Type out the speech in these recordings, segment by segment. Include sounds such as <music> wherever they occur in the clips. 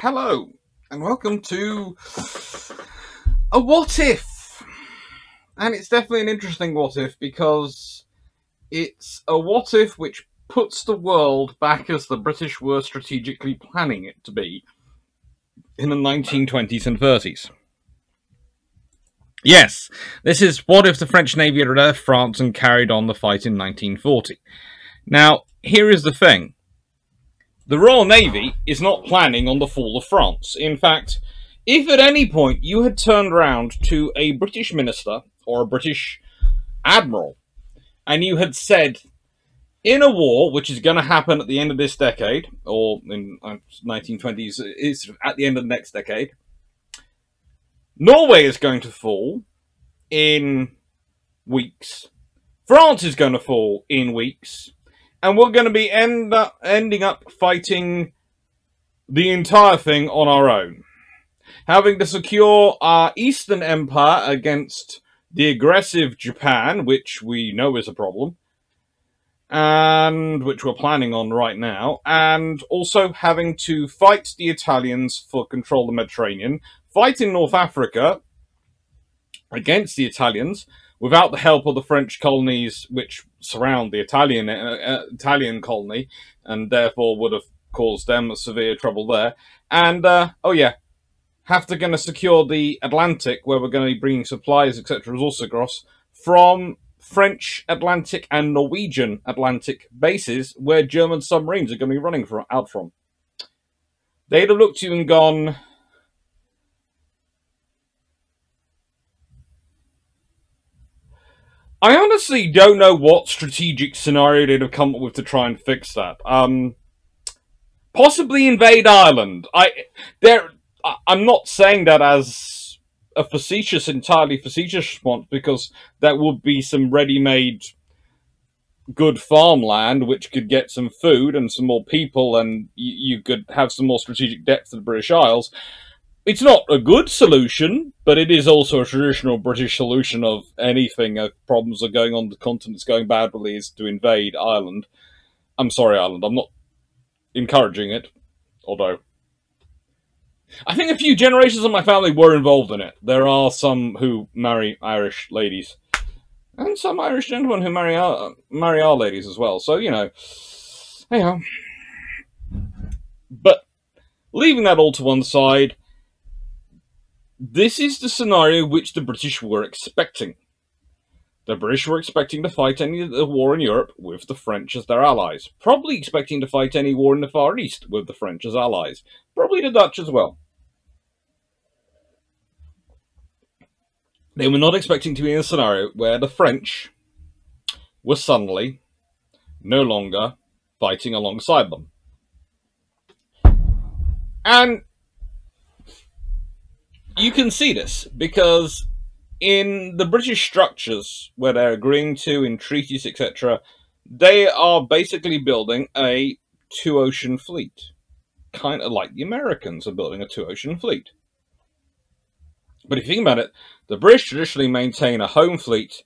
Hello, and welcome to a what if. And it's definitely an interesting what if because it's a what if which puts the world back as the British were strategically planning it to be in the 1920s and 30s. Yes, this is what if the French Navy had left France and carried on the fight in 1940. Now, here is the thing. The Royal Navy is not planning on the fall of France. In fact, if at any point you had turned round to a British minister or a British admiral and you had said, in a war which is going to happen at the end of this decade, or in uh, 1920s, is at the end of the next decade, Norway is going to fall in weeks. France is going to fall in weeks and we're going to be end up, ending up fighting the entire thing on our own. Having to secure our Eastern Empire against the aggressive Japan, which we know is a problem, and which we're planning on right now, and also having to fight the Italians for control of the Mediterranean, fight in North Africa against the Italians, without the help of the French colonies which surround the Italian uh, uh, Italian colony, and therefore would have caused them severe trouble there. And uh, oh yeah, have to going to secure the Atlantic, where we're going to be bringing supplies, etc., resources across from French Atlantic and Norwegian Atlantic bases, where German submarines are going to be running from, out from. They'd have looked to you and gone, I honestly don't know what strategic scenario they'd have come up with to try and fix that. Um, possibly invade Ireland. I there. I'm not saying that as a facetious, entirely facetious response, because that would be some ready-made good farmland which could get some food and some more people, and you, you could have some more strategic depth to the British Isles it's not a good solution, but it is also a traditional British solution of anything if problems are going on the continent's going badly is to invade Ireland. I'm sorry, Ireland. I'm not encouraging it, although I think a few generations of my family were involved in it. There are some who marry Irish ladies, and some Irish gentlemen who marry our, marry our ladies as well. So you know, anyhow. But leaving that all to one side this is the scenario which the British were expecting. The British were expecting to fight any war in Europe with the French as their allies. Probably expecting to fight any war in the Far East with the French as allies. Probably the Dutch as well. They were not expecting to be in a scenario where the French were suddenly no longer fighting alongside them. And you can see this because in the British structures where they're agreeing to in treaties, etc., they are basically building a two ocean fleet, kind of like the Americans are building a two ocean fleet. But if you think about it, the British traditionally maintain a home fleet,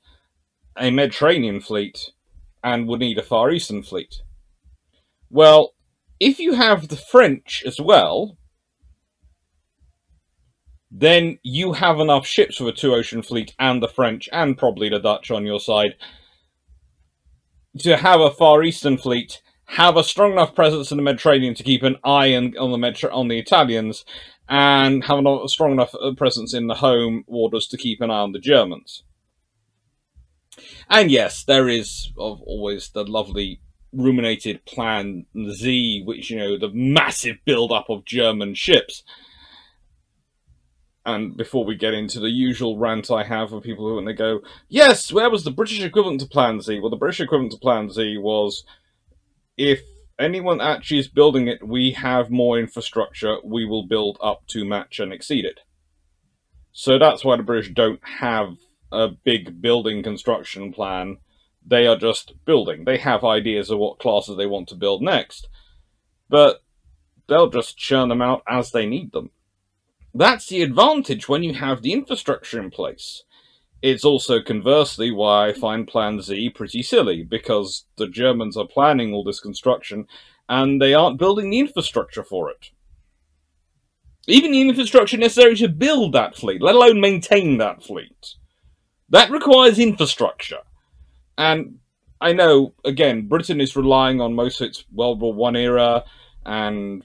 a Mediterranean fleet, and would need a Far Eastern fleet. Well, if you have the French as well, then you have enough ships for the two ocean fleet and the French and probably the Dutch on your side to have a Far Eastern fleet, have a strong enough presence in the Mediterranean to keep an eye on, on the on the Italians, and have a strong enough uh, presence in the home waters to keep an eye on the Germans. And yes, there is always the lovely ruminated Plan Z, which, you know, the massive build-up of German ships and before we get into the usual rant I have of people who and they go, yes, where was the British equivalent to Plan Z? Well, the British equivalent to Plan Z was if anyone actually is building it, we have more infrastructure, we will build up to match and exceed it. So that's why the British don't have a big building construction plan. They are just building. They have ideas of what classes they want to build next, but they'll just churn them out as they need them. That's the advantage when you have the infrastructure in place. It's also conversely why I find Plan Z pretty silly, because the Germans are planning all this construction and they aren't building the infrastructure for it. even the infrastructure necessary to build that fleet, let alone maintain that fleet. That requires infrastructure. And I know, again, Britain is relying on most of its World War One era and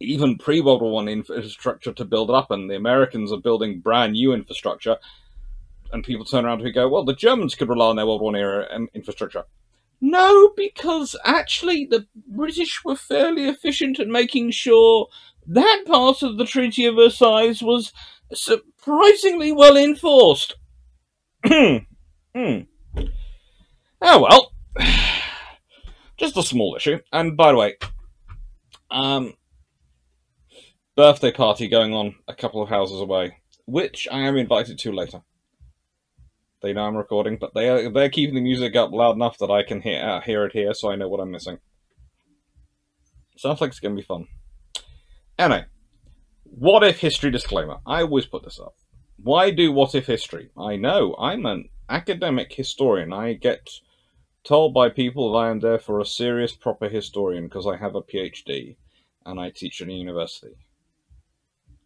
even pre World War One infrastructure to build up, and the Americans are building brand new infrastructure. And people turn around and go, "Well, the Germans could rely on their World War One era um, infrastructure." No, because actually the British were fairly efficient at making sure that part of the Treaty of Versailles was surprisingly well enforced. <clears throat> hmm. Oh well. <sighs> Just a small issue. And by the way, um, birthday party going on a couple of houses away, which I am invited to later. They know I'm recording, but they are they're keeping the music up loud enough that I can hear uh, hear it here, so I know what I'm missing. Sounds like it's gonna be fun. Anyway, what if history disclaimer? I always put this up. Why do what if history? I know I'm an academic historian. I get told by people that I am therefore a serious, proper historian because I have a PhD and I teach at a university.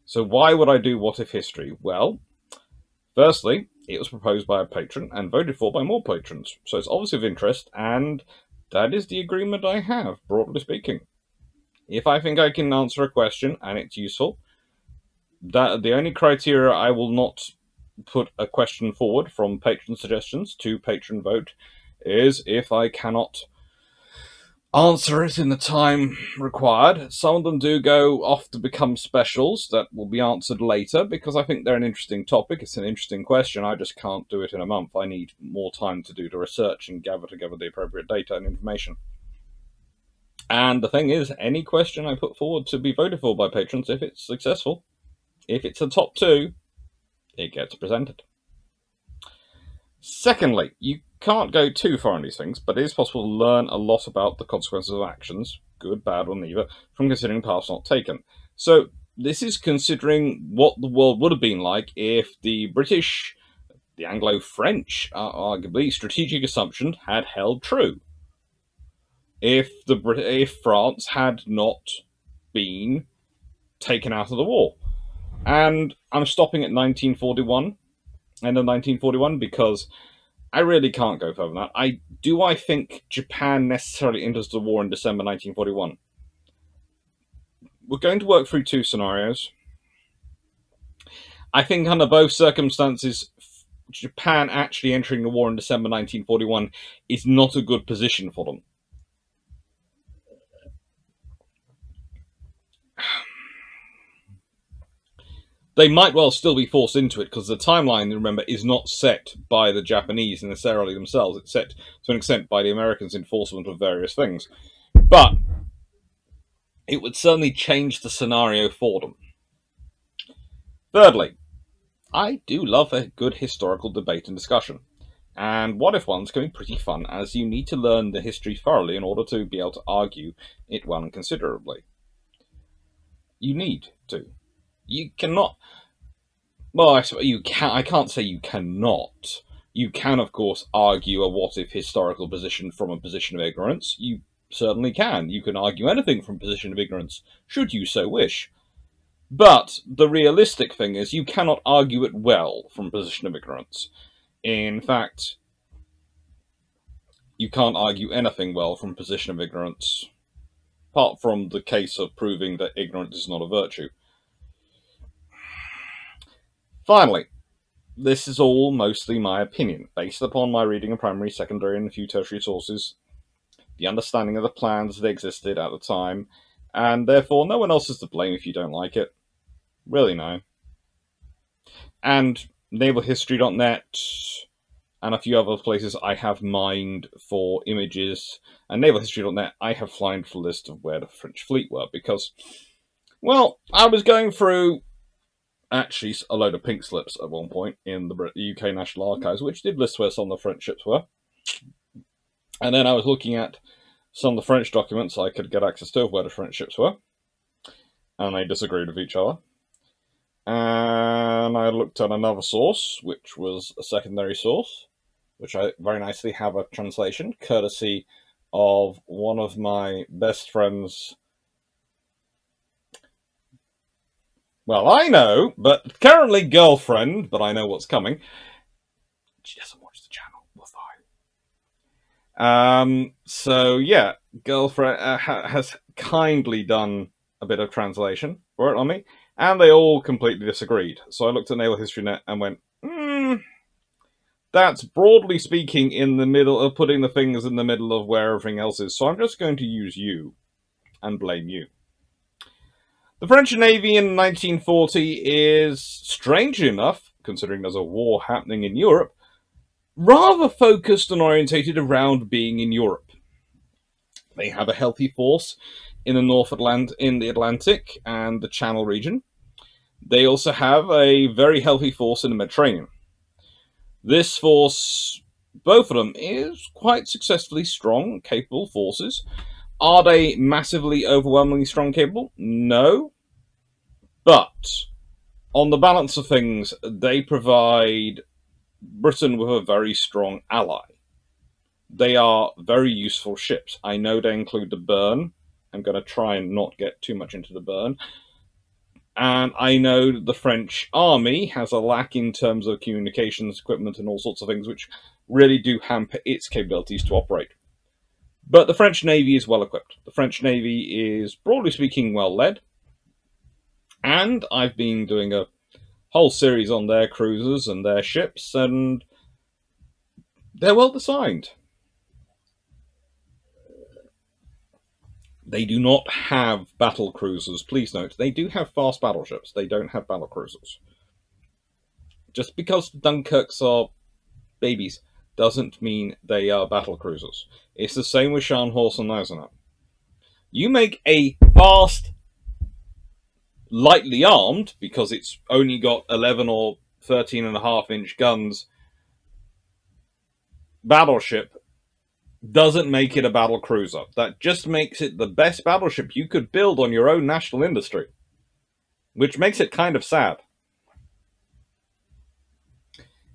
So why would I do what if history? Well, firstly, it was proposed by a patron and voted for by more patrons, so it's obviously of interest, and that is the agreement I have, broadly speaking. If I think I can answer a question and it's useful, that the only criteria I will not put a question forward from patron suggestions to patron vote is if I cannot answer it in the time required. Some of them do go off to become specials that will be answered later because I think they're an interesting topic. It's an interesting question. I just can't do it in a month. I need more time to do the research and gather together the appropriate data and information. And the thing is, any question I put forward to be voted for by patrons, if it's successful, if it's a top two, it gets presented. Secondly, you can't go too far in these things, but it is possible to learn a lot about the consequences of actions, good, bad, or neither, from considering paths not taken. So this is considering what the world would have been like if the British, the Anglo-French, uh, arguably, strategic assumption had held true. If the if France had not been taken out of the war. And I'm stopping at 1941, end of 1941, because I really can't go further than that. I do I think Japan necessarily enters the war in December 1941. We're going to work through two scenarios. I think under both circumstances, Japan actually entering the war in December 1941 is not a good position for them. They might well still be forced into it because the timeline, remember, is not set by the Japanese necessarily themselves. It's set to an extent by the Americans' enforcement of various things. But it would certainly change the scenario for them. Thirdly, I do love a good historical debate and discussion. And what if ones can be pretty fun, as you need to learn the history thoroughly in order to be able to argue it well and considerably. You need to you cannot. Well, I, you can. I can't say you cannot. You can, of course, argue a what-if historical position from a position of ignorance. You certainly can. You can argue anything from position of ignorance, should you so wish. But the realistic thing is, you cannot argue it well from position of ignorance. In fact, you can't argue anything well from position of ignorance, apart from the case of proving that ignorance is not a virtue. Finally, this is all mostly my opinion, based upon my reading of primary, secondary, and a few tertiary sources, the understanding of the plans that existed at the time, and therefore no one else is to blame if you don't like it. Really, no. And navalhistory.net and a few other places I have mined for images, and navalhistory.net I have flying for a list of where the French fleet were, because, well, I was going through actually a load of pink slips at one point in the UK National Archives, which did list where some of the French ships were. And then I was looking at some of the French documents I could get access to of where the French ships were, and they disagreed with each other. And I looked at another source, which was a secondary source, which I very nicely have a translation, courtesy of one of my best friends Well, I know, but currently girlfriend, but I know what's coming. She doesn't watch the channel. We're fine. Um, so yeah, girlfriend uh, ha has kindly done a bit of translation for it on me, and they all completely disagreed. So I looked at Naval History Net and went, hmm, that's broadly speaking in the middle of putting the fingers in the middle of where everything else is. So I'm just going to use you and blame you. The French Navy in 1940 is, strangely enough, considering there's a war happening in Europe, rather focused and orientated around being in Europe. They have a healthy force in the North Atlantic, in the Atlantic and the Channel region. They also have a very healthy force in the Mediterranean. This force, both of them, is quite successfully strong, capable forces. Are they massively, overwhelmingly strong, capable? No. But, on the balance of things, they provide Britain with a very strong ally. They are very useful ships. I know they include the Béarn. I'm going to try and not get too much into the Béarn. And I know the French army has a lack in terms of communications equipment and all sorts of things, which really do hamper its capabilities to operate. But the French Navy is well equipped. The French Navy is, broadly speaking, well led. And I've been doing a whole series on their cruisers and their ships, and they're well designed. They do not have battle cruisers. Please note, they do have fast battleships. They don't have battle cruisers. Just because Dunkirks are babies doesn't mean they are battle cruisers. It's the same with Scharnhorst and Gneisenau. You make a fast, lightly armed, because it's only got 11 or 13 and a half inch guns, battleship doesn't make it a battle cruiser. That just makes it the best battleship you could build on your own national industry. Which makes it kind of sad.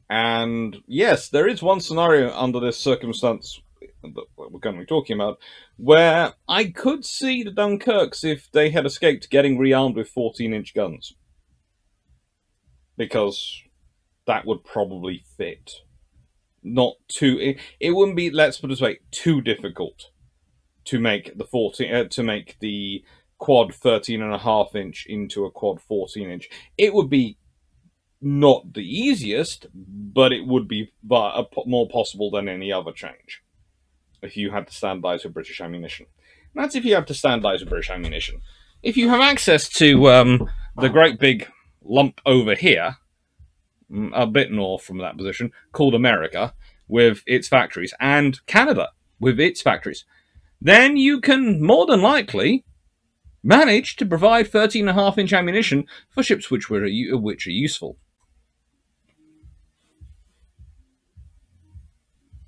And yes, there is one scenario under this circumstance we're going to be talking about where I could see the Dunkirks if they had escaped getting rearmed with 14 inch guns. Because that would probably fit not too. It, it wouldn't be. Let's put it this way: too difficult to make the fourteen uh, to make the quad 13 and a half inch into a quad 14 inch. It would be not the easiest, but it would be more possible than any other change if you had to standardize with British ammunition. And that's if you have to standardize with British ammunition. If you have access to um, the great big lump over here, Mm, a bit north from that position, called America with its factories and Canada with its factories, then you can more than likely manage to provide 13.5 inch ammunition for ships which, were, which are useful.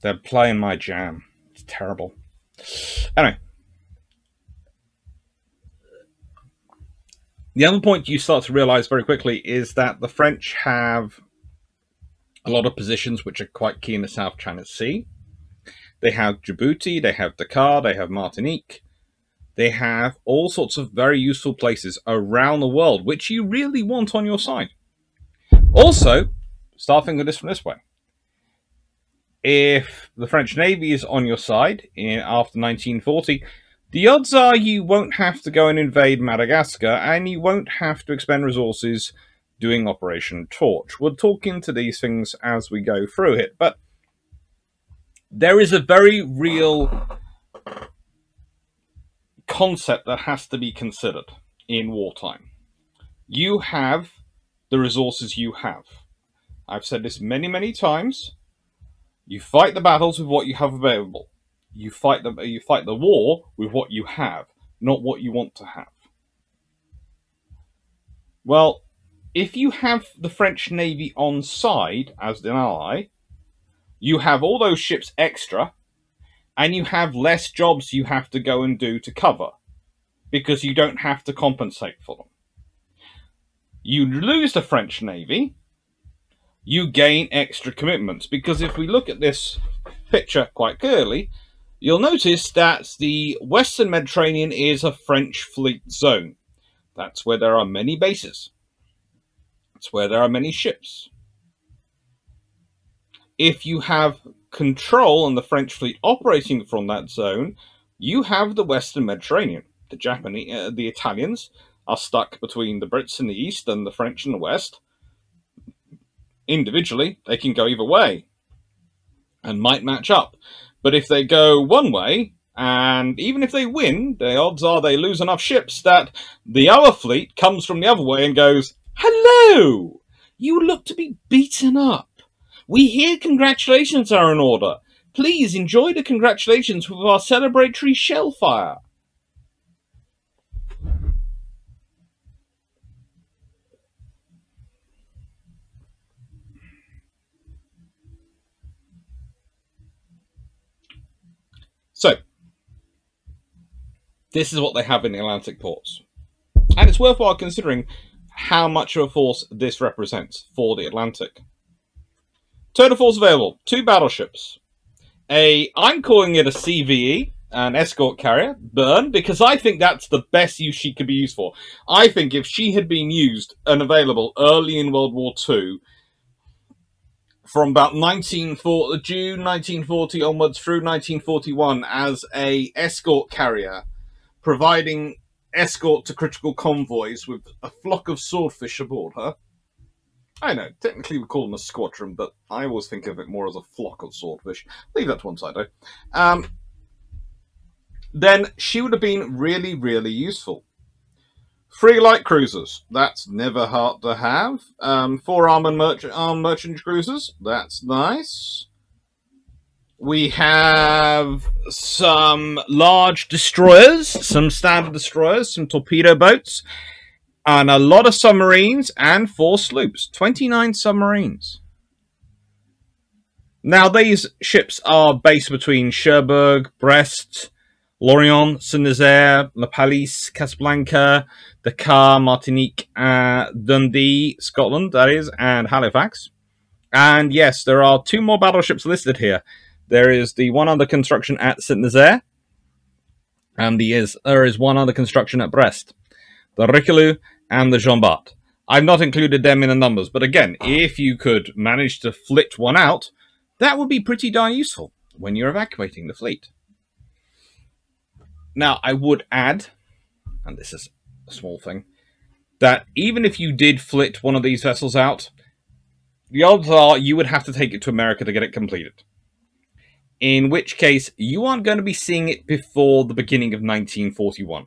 They're playing my jam. Terrible. Anyway. The other point you start to realize very quickly is that the French have a lot of positions which are quite key in the South China Sea. They have Djibouti, they have Dakar, they have Martinique. They have all sorts of very useful places around the world which you really want on your side. Also, start thinking of this from this way. If the French Navy is on your side in, after 1940, the odds are you won't have to go and invade Madagascar and you won't have to expend resources doing Operation Torch. We'll talk into these things as we go through it, but there is a very real concept that has to be considered in wartime. You have the resources you have. I've said this many, many times. You fight the battles with what you have available. You fight the you fight the war with what you have, not what you want to have. Well, if you have the French Navy on side as an ally, you have all those ships extra, and you have less jobs you have to go and do to cover because you don't have to compensate for them. You lose the French Navy, you gain extra commitments because if we look at this picture quite clearly, you'll notice that the Western Mediterranean is a French fleet zone. That's where there are many bases. That's where there are many ships. If you have control and the French fleet operating from that zone, you have the Western Mediterranean. The Japanese, uh, the Italians are stuck between the Brits in the east and the French in the west. Individually, they can go either way and might match up. But if they go one way, and even if they win, the odds are they lose enough ships that the other fleet comes from the other way and goes, Hello! You look to be beaten up. We hear congratulations are in order. Please enjoy the congratulations with our celebratory shell So, this is what they have in the Atlantic ports. And it's worthwhile considering how much of a force this represents for the Atlantic. Total force available, two battleships. A, I'm calling it a CVE, an escort carrier, Béarn, because I think that's the best use she could be used for. I think if she had been used and available early in World War II, from about 1940, June 1940 onwards through 1941 as a escort carrier, providing escort to critical convoys with a flock of swordfish aboard her. I know, technically we call them a squadron, but I always think of it more as a flock of swordfish. Leave that to one side, though. Um, then she would have been really, really useful. Three light cruisers. That's never hard to have. Um, four armored merchant, armed merchant cruisers. That's nice. We have some large destroyers, some standard destroyers, some torpedo boats, and a lot of submarines and four sloops. 29 submarines. Now, these ships are based between Cherbourg, Brest, Lorient, Saint-Nazaire, La Pallice, Casablanca, Dakar, Martinique, uh, Dundee, Scotland, that is, and Halifax. And yes, there are two more battleships listed here. There is the one under construction at Saint-Nazaire, and the is, there is one under construction at Brest. The Richelieu and the Jean Bart. I've not included them in the numbers, but again, if you could manage to flit one out, that would be pretty darn useful when you're evacuating the fleet. Now, I would add, and this is a small thing, that even if you did flit one of these vessels out, the odds are you would have to take it to America to get it completed. In which case, you aren't going to be seeing it before the beginning of 1941.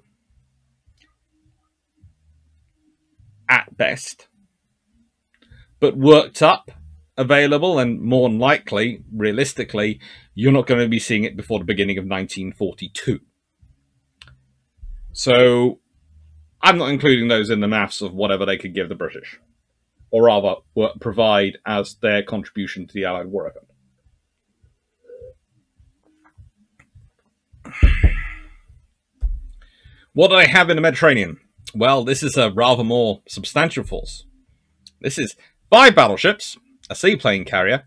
At best. But worked up, available, and more than likely, realistically, you're not going to be seeing it before the beginning of 1942. So I'm not including those in the maths of whatever they could give the British, or rather provide as their contribution to the Allied war effort. What do I have in the Mediterranean? Well, this is a rather more substantial force. This is five battleships, a seaplane carrier,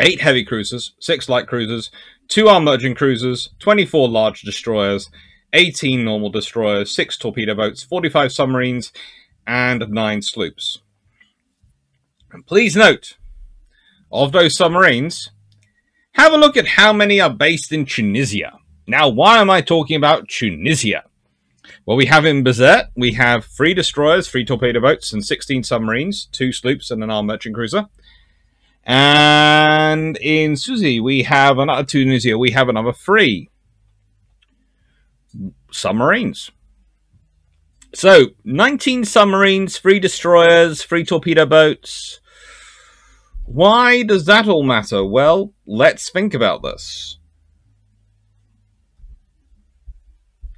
eight heavy cruisers, six light cruisers, two armed merchant cruisers, 24 large destroyers, 18 normal destroyers, 6 torpedo boats, 45 submarines, and 9 sloops. And please note, of those submarines, have a look at how many are based in Tunisia. Now, why am I talking about Tunisia? Well, we have in Bizerte, we have three destroyers, three torpedo boats, and 16 submarines, two sloops, and an armed merchant cruiser. And in Sousse, we have another Tunisia, we have another three submarines. So, 19 submarines, three destroyers, three torpedo boats. Why does that all matter? Well, let's think about this.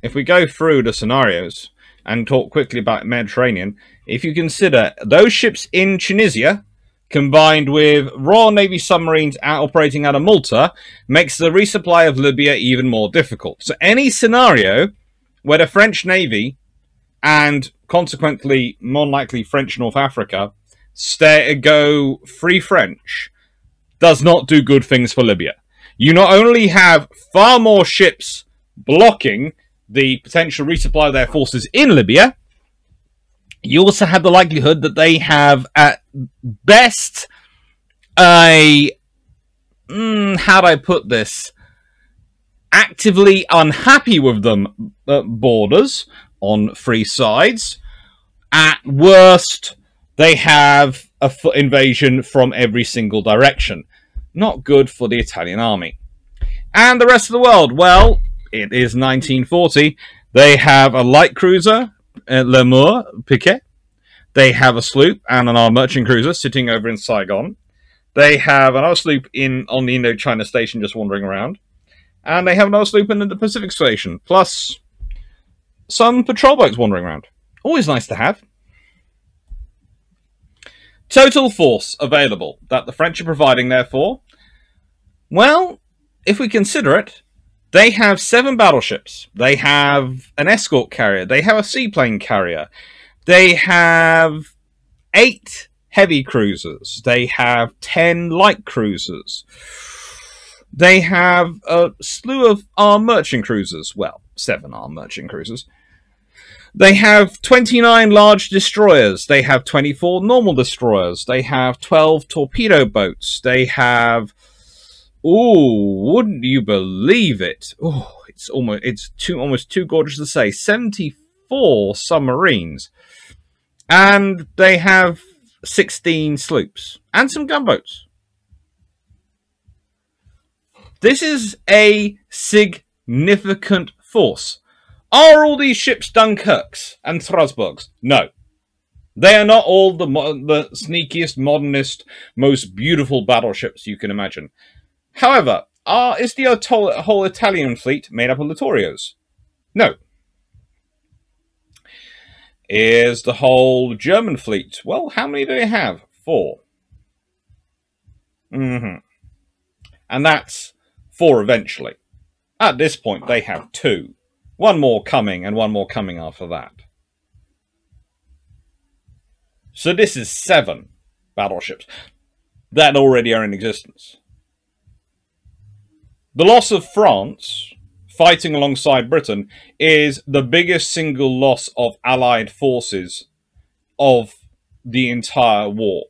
If we go through the scenarios and talk quickly about Mediterranean, if you consider those ships in Tunisia combined with Royal Navy submarines operating out of Malta makes the resupply of Libya even more difficult. So any scenario where the French Navy and consequently, more likely, French North Africa stay go free French does not do good things for Libya. You not only have far more ships blocking the potential resupply of their forces in Libya, You also have the likelihood that they have, at best, a. Mm, how do I put this? Actively unhappy with them uh, borders on three sides. At worst, they have a foot invasion from every single direction. Not good for the Italian army. And the rest of the world, well, it is 1940. They have a light cruiser, uh, L'Amour Piquet. They have a sloop and an armed merchant cruiser sitting over in Saigon. They have another sloop in on the Indochina station just wandering around. And they have another sloop in the Pacific station, plus some patrol boats wandering around. Always nice to have. Total force available that the French are providing, therefore. Well, if we consider it, they have seven battleships. They have an escort carrier. They have a seaplane carrier. They have eight heavy cruisers. They have ten light cruisers. They have a slew of armed merchant cruisers. Well, seven armed merchant cruisers. They have 29 large destroyers. They have 24 normal destroyers. They have 12 torpedo boats. They have Oh, wouldn't you believe it? Oh, it's almost it's too almost too gorgeous to say. 74 submarines. And they have 16 sloops and some gunboats. This is a significant force. Are all these ships Dunkirks and Strasbourgs? No. They are not all the, the sneakiest, modernist, most beautiful battleships you can imagine. However, are, is the whole Italian fleet made up of Littorios? No. Is the whole German fleet? Well, how many do they have? Four. Mm-hmm. And that's four eventually. At this point, they have two. One more coming, and one more coming after that. So this is seven battleships that already are in existence. The loss of France, fighting alongside Britain, is the biggest single loss of Allied forces of the entire war.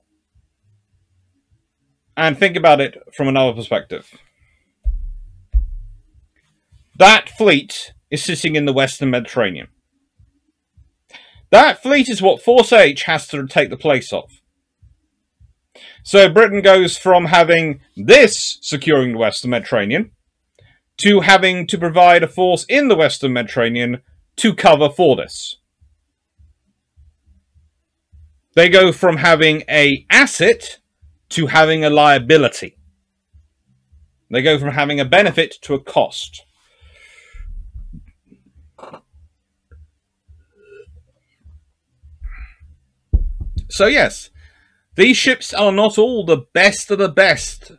And think about it from another perspective. That fleet is sitting in the Western Mediterranean. That fleet is what Force H has to take the place of. So Britain goes from having this securing the Western Mediterranean to having to provide a force in the Western Mediterranean to cover for this. They go from having a asset to having a liability. They go from having a benefit to a cost. So yes, these ships are not all the best of the best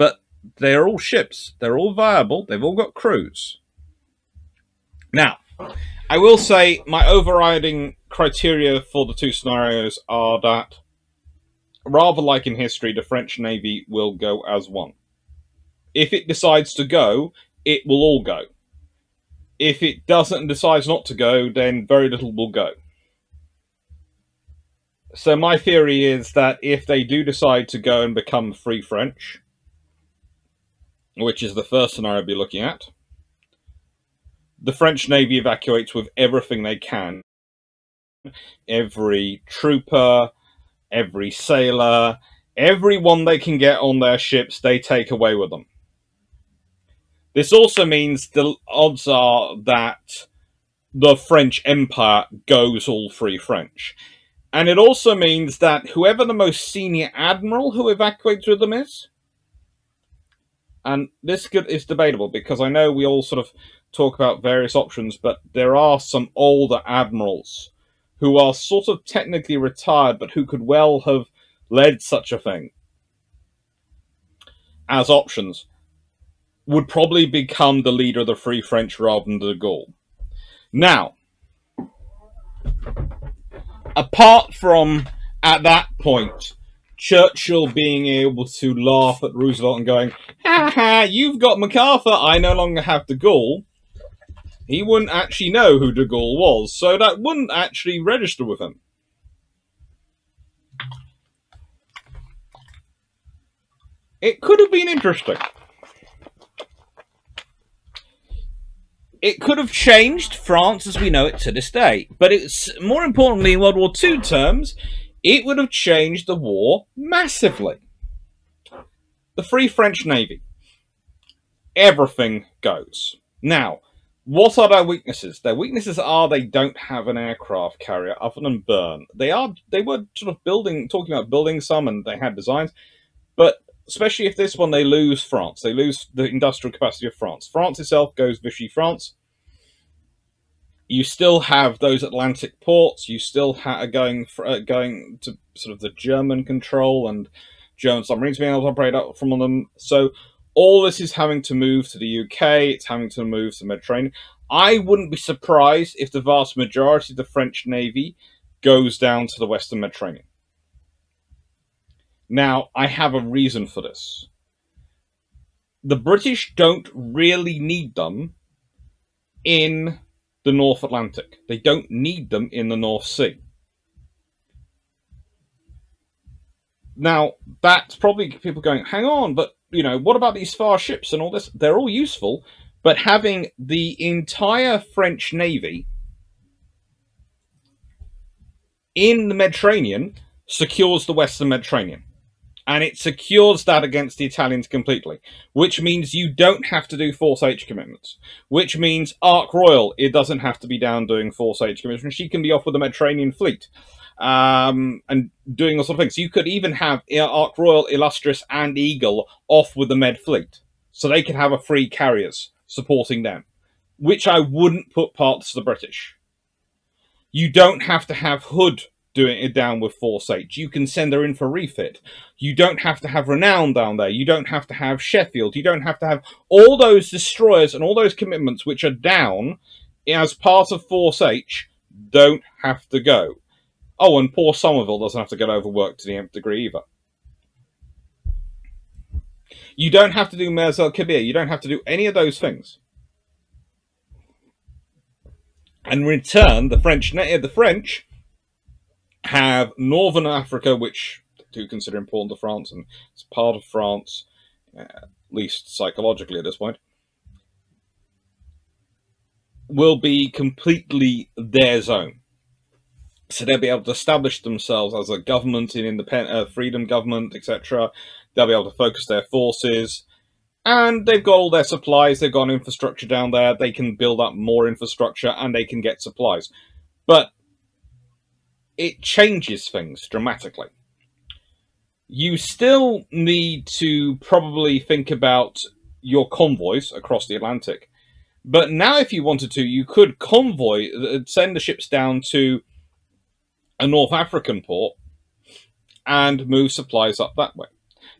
but they're all ships. They're all viable. They've all got crews. Now, I will say my overriding criteria for the two scenarios are that, rather like in history, the French Navy will go as one. If it decides to go, it will all go. If it doesn't and decides not to go, then very little will go. So my theory is that if they do decide to go and become Free French, which is the first scenario I'll be looking at. The French Navy evacuates with everything they can. Every trooper, every sailor, everyone they can get on their ships, they take away with them. This also means the odds are that the French Empire goes all free French. And it also means that whoever the most senior admiral who evacuates with them is, and this is debatable because I know we all sort of talk about various options, but there are some older admirals who are sort of technically retired, but who could well have led such a thing as options, would probably become the leader of the Free French rather than de Gaulle. Now, apart from at that point Churchill being able to laugh at Roosevelt and going, ha you've got MacArthur, I no longer have de Gaulle. He wouldn't actually know who de Gaulle was, so that wouldn't actually register with him. It could have been interesting. It could have changed France as we know it to this day, but it's more importantly in World War II terms, it would have changed the war massively. The Free French Navy. Everything goes. Now, what are their weaknesses? Their weaknesses are they don't have an aircraft carrier other than Béarn. They are they were sort of building talking about building some and they had designs, but especially if this one they lose France, they lose the industrial capacity of France. France itself goes Vichy France. You still have those Atlantic ports. You still are going for, uh, going to sort of the German control and German submarines being able to operate out from them. So all this is having to move to the UK. It's having to move to the Mediterranean. I wouldn't be surprised if the vast majority of the French Navy goes down to the Western Mediterranean. Now, I have a reason for this. The British don't really need them in the North Atlantic. They don't need them in the North Sea. Now, that's probably people going, hang on, but, you know, what about these far ships and all this? They're all useful, but having the entire French Navy in the Mediterranean secures the Western Mediterranean and it secures that against the Italians completely, which means you don't have to do Force H commitments, which means Ark Royal, it doesn't have to be down doing Force H commitments. She can be off with the Mediterranean fleet um, and doing all sort of things. You could even have Ark Royal, Illustrious, and Eagle off with the Med fleet, so they could have a free carriers supporting them, which I wouldn't put parts to the British. You don't have to have Hood doing it down with Force H. You can send her in for refit. You don't have to have Renown down there. You don't have to have Sheffield. You don't have to have all those destroyers and all those commitments which are down as part of Force H don't have to go. Oh, and poor Somerville doesn't have to get overworked to the nth degree either. You don't have to do el Kabir. You don't have to do any of those things. And in return, the French, the French have Northern Africa, which do consider important to France, and it's part of France, uh, at least psychologically at this point, will be completely their zone. So they'll be able to establish themselves as a government, in independent uh, freedom government, etc. They'll be able to focus their forces, and they've got all their supplies. They've got infrastructure down there. They can build up more infrastructure, and they can get supplies. But it changes things dramatically. You still need to probably think about your convoys across the Atlantic. But now, if you wanted to, you could convoy, uh, send the ships down to a North African port and move supplies up that way.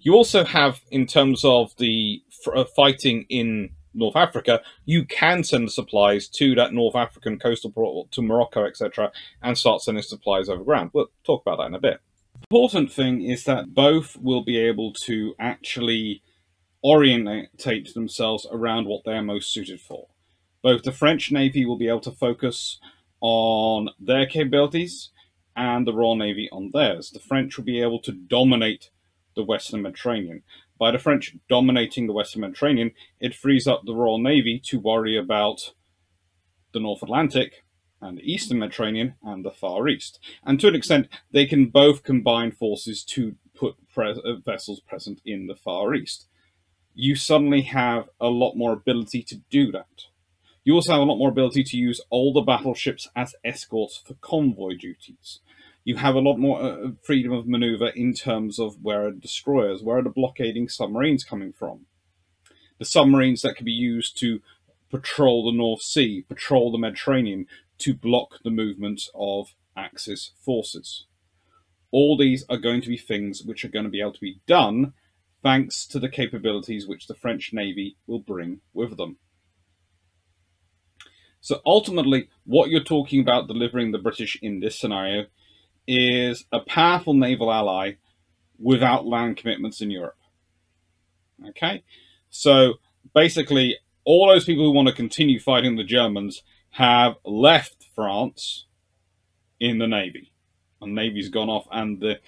You also have, in terms of the uh, fighting in North Africa, you can send supplies to that North African coastal port, to Morocco, etc., and start sending supplies over ground. We'll talk about that in a bit. The important thing is that both will be able to actually orientate themselves around what they're most suited for. Both the French Navy will be able to focus on their capabilities and the Royal Navy on theirs. The French will be able to dominate the Western Mediterranean, by the French dominating the Western Mediterranean, it frees up the Royal Navy to worry about the North Atlantic and the Eastern Mediterranean and the Far East. And to an extent, they can both combine forces to put uh, vessels present in the Far East. You suddenly have a lot more ability to do that. You also have a lot more ability to use older battleships as escorts for convoy duties you have a lot more uh, freedom of maneuver in terms of where are destroyers, where are the blockading submarines coming from. The submarines that can be used to patrol the North Sea, patrol the Mediterranean, to block the movement of Axis forces. All these are going to be things which are going to be able to be done thanks to the capabilities which the French Navy will bring with them. So ultimately, what you're talking about delivering the British in this scenario is a powerful naval ally without land commitments in Europe. Okay, so basically, all those people who want to continue fighting the Germans have left France in the Navy. The Navy's gone off, and the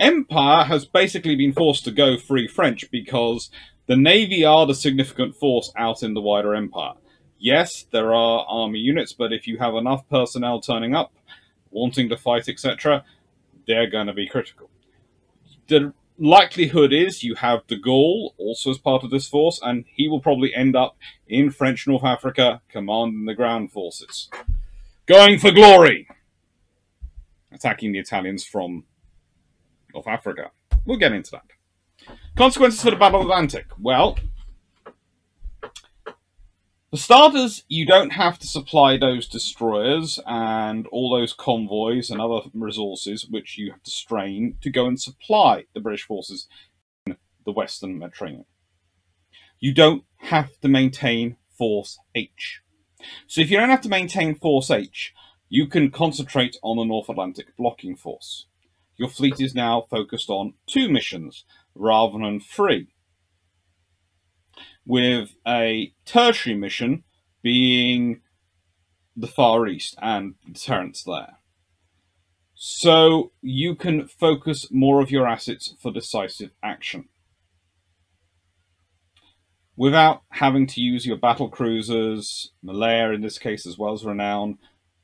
Empire has basically been forced to go free French because the Navy are the significant force out in the wider Empire. Yes, there are army units, but if you have enough personnel turning up, wanting to fight, etc., they're going to be critical. The likelihood is you have de Gaulle also as part of this force, and he will probably end up in French North Africa commanding the ground forces. Going for glory! Attacking the Italians from North Africa. We'll get into that. Consequences for the Battle of Atlantic. Well, for starters, you don't have to supply those destroyers and all those convoys and other resources which you have to strain to go and supply the British forces in the Western Mediterranean. You don't have to maintain Force H. So if you don't have to maintain Force H, you can concentrate on the North Atlantic blocking force. Your fleet is now focused on two missions rather than three with a tertiary mission being the Far East and deterrence there. So you can focus more of your assets for decisive action. Without having to use your battle cruisers, Malaya in this case as well as Renown,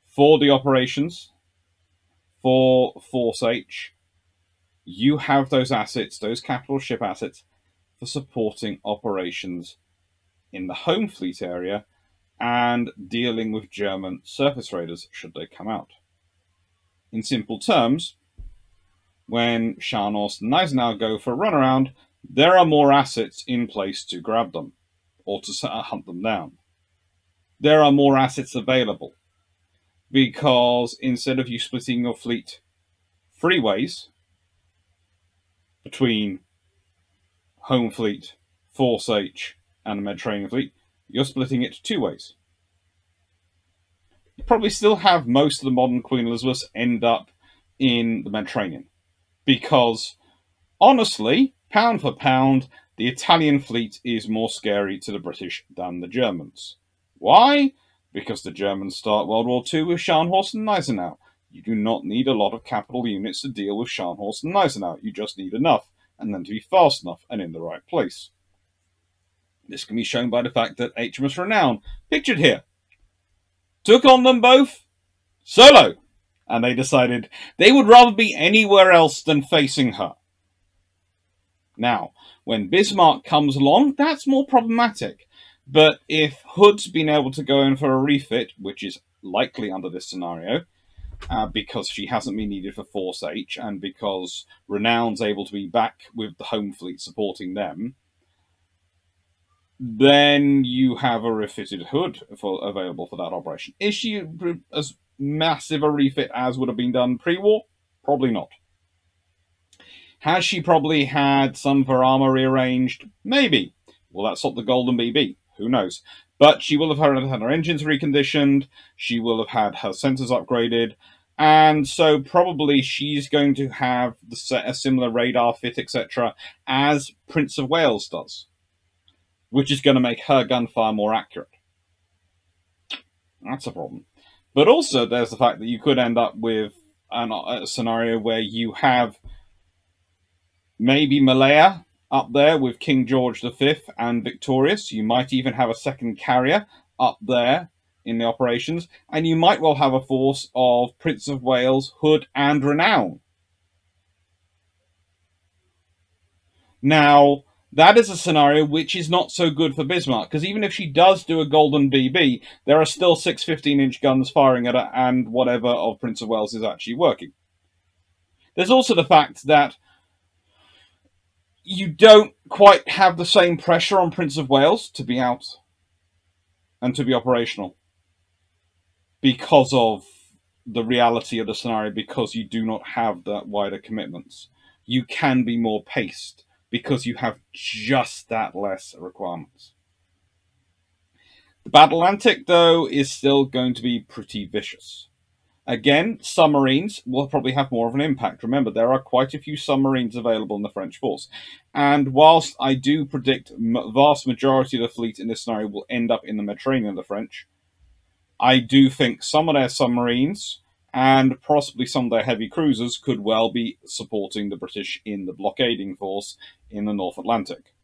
for the operations, for Force H, you have those assets, those capital ship assets, for supporting operations in the home fleet area and dealing with German surface raiders should they come out. In simple terms, when Scharnhorst and Gneisenau go for a runaround, there are more assets in place to grab them or to uh, hunt them down. There are more assets available because instead of you splitting your fleet three ways between Home Fleet, Force H, and the Mediterranean Fleet, you're splitting it two ways. You probably still have most of the modern Queen Elizabeths end up in the Mediterranean. Because, honestly, pound for pound, the Italian fleet is more scary to the British than the Germans. Why? Because the Germans start World War II with Scharnhorst and Gneisenau. You do not need a lot of capital units to deal with Scharnhorst and Gneisenau. You just need enough and then to be fast enough and in the right place. This can be shown by the fact that HMS Renown, pictured here, took on them both solo, and they decided they would rather be anywhere else than facing her. Now, when Bismarck comes along, that's more problematic. But if Hood's been able to go in for a refit, which is likely under this scenario, uh, because she hasn't been needed for Force H and because Renown's able to be back with the home fleet supporting them, then you have a refitted hood for, available for that operation. Is she as massive a refit as would have been done pre-war? Probably not. Has she probably had some of her armor rearranged? Maybe. Will that stop the Golden BB? Who knows? But she will have had her engines reconditioned, she will have had her sensors upgraded, and so probably she's going to have the, a similar radar fit, etc., as Prince of Wales does, which is going to make her gunfire more accurate. That's a problem. But also, there's the fact that you could end up with an, a scenario where you have maybe Malaya up there with King George V and Victorious. You might even have a second carrier up there in the operations, and you might well have a force of Prince of Wales, Hood, and Renown. Now, that is a scenario which is not so good for Bismarck, because even if she does do a golden BB, there are still six 15-inch guns firing at her, and whatever of Prince of Wales is actually working. There's also the fact that you don't quite have the same pressure on Prince of Wales to be out and to be operational because of the reality of the scenario, because you do not have that wider commitments. You can be more paced because you have just that less requirements. The Battle Atlantic, though, is still going to be pretty vicious. Again, submarines will probably have more of an impact. Remember, there are quite a few submarines available in the French force. And whilst I do predict vast majority of the fleet in this scenario will end up in the Mediterranean, the French, I do think some of their submarines and possibly some of their heavy cruisers could well be supporting the British in the blockading force in the North Atlantic.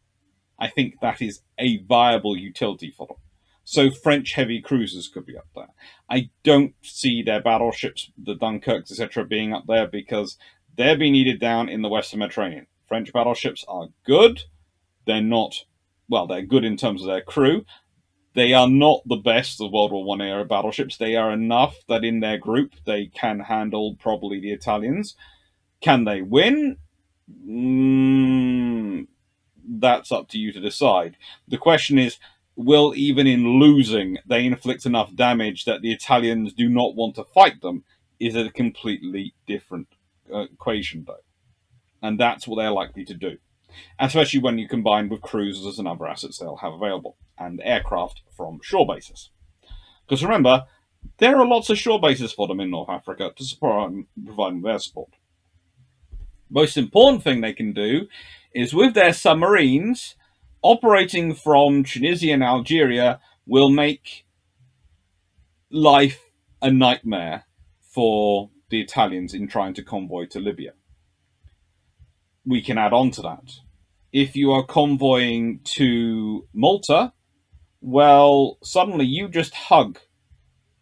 I think that is a viable utility for them. So French heavy cruisers could be up there. I don't see their battleships, the Dunkirks, etc., being up there because they're being needed down in the Western Mediterranean. French battleships are good. They're not, well, they're good in terms of their crew. They are not the best of World War One era battleships. They are enough that in their group they can handle probably the Italians. Can they win? Mm, that's up to you to decide. The question is, will even in losing they inflict enough damage that the Italians do not want to fight them is a completely different uh, equation though. And that's what they're likely to do. Especially when you combine with cruisers and other assets they'll have available, and aircraft from shore bases. Because remember, there are lots of shore bases for them in North Africa to support and provide them their support. Most important thing they can do is with their submarines, operating from Tunisia and Algeria will make life a nightmare for the Italians in trying to convoy to Libya. We can add on to that. If you are convoying to Malta, well, suddenly you just hug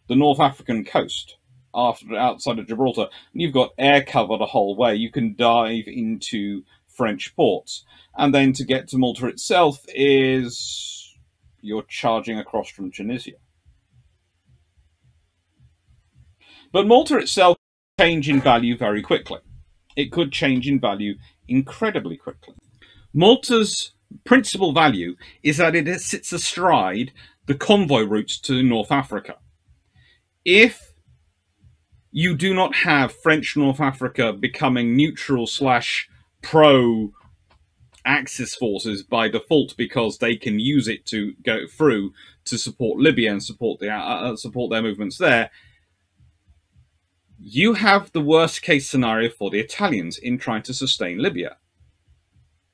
the North African coast after outside of Gibraltar, and you've got air cover the whole way. You can dive into French ports. And then to get to Malta itself is you're charging across from Tunisia. But Malta itself change in value very quickly. It could change in value incredibly quickly. Malta's principal value is that it sits astride the convoy routes to North Africa. If you do not have French North Africa becoming neutral slash pro Axis forces by default because they can use it to go through to support Libya and support the uh, uh, support their movements there. You have the worst case scenario for the Italians in trying to sustain Libya.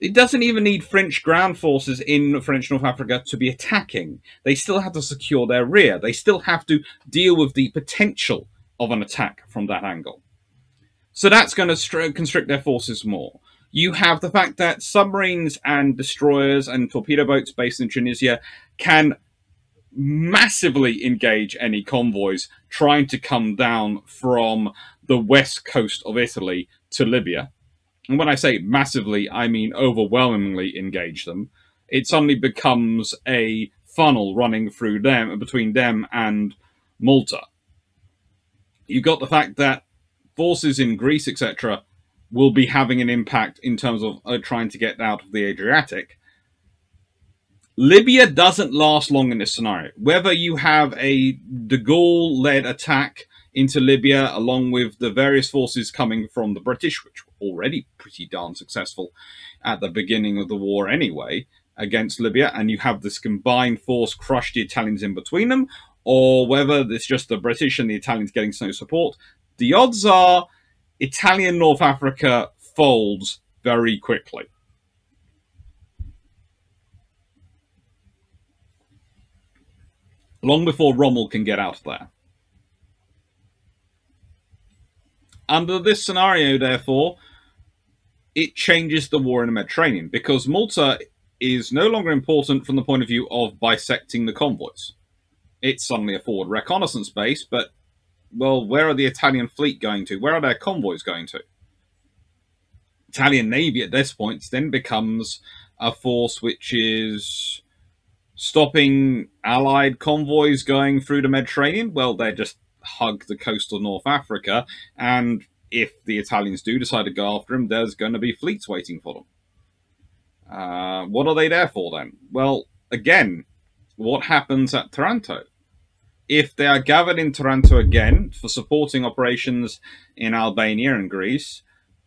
It doesn't even need French ground forces in French North Africa to be attacking. They still have to secure their rear. They still have to deal with the potential of an attack from that angle. So that's going to constrict their forces more. You have the fact that submarines and destroyers and torpedo boats based in Tunisia can massively engage any convoys trying to come down from the west coast of Italy to Libya. And when I say massively, I mean overwhelmingly engage them. It suddenly becomes a funnel running through them between them and Malta. You've got the fact that forces in Greece, etc., will be having an impact in terms of uh, trying to get out of the Adriatic. Libya doesn't last long in this scenario. Whether you have a de Gaulle led attack into Libya, along with the various forces coming from the British, which were already pretty darn successful at the beginning of the war anyway, against Libya, and you have this combined force crush the Italians in between them, or whether it's just the British and the Italians getting no support, the odds are Italian North Africa folds very quickly. Long before Rommel can get out there. Under this scenario, therefore, it changes the war in the Mediterranean because Malta is no longer important from the point of view of bisecting the convoys. It's suddenly a forward reconnaissance base, but well, where are the Italian fleet going to? Where are their convoys going to? Italian navy at this point then becomes a force which is stopping Allied convoys going through the Mediterranean. Well, they just hug the coast of North Africa, and if the Italians do decide to go after them, there's going to be fleets waiting for them. Uh, what are they there for then? Well, again, what happens at Taranto? If they are gathered in Taranto again for supporting operations in Albania and Greece,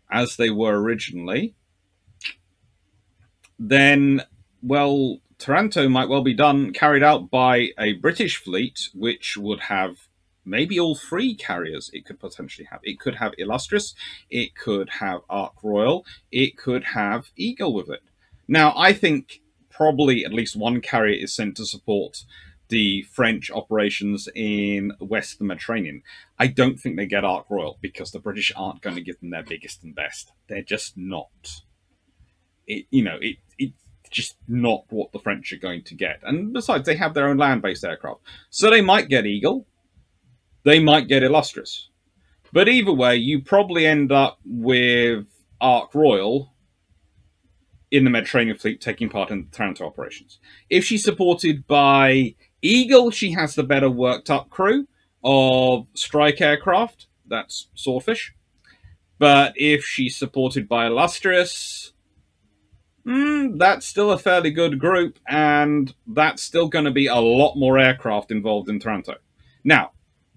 as they were originally, then, well, Taranto might well be done, carried out by a British fleet, which would have maybe all three carriers it could potentially have. It could have Illustrious, it could have Ark Royal, it could have Eagle with it. Now, I think probably at least one carrier is sent to support the French operations in west Mediterranean. I don't think they get Ark Royal because the British aren't going to give them their biggest and best. They're just not. It, you know, it, it's just not what the French are going to get. And besides, they have their own land-based aircraft. So they might get Eagle. They might get Illustrious. But either way, you probably end up with Ark Royal in the Mediterranean fleet taking part in the Taranto operations. If she's supported by Eagle, she has the better worked up crew of strike aircraft. That's Swordfish. But if she's supported by Illustrious, mm, that's still a fairly good group, and that's still going to be a lot more aircraft involved in Taranto. Now,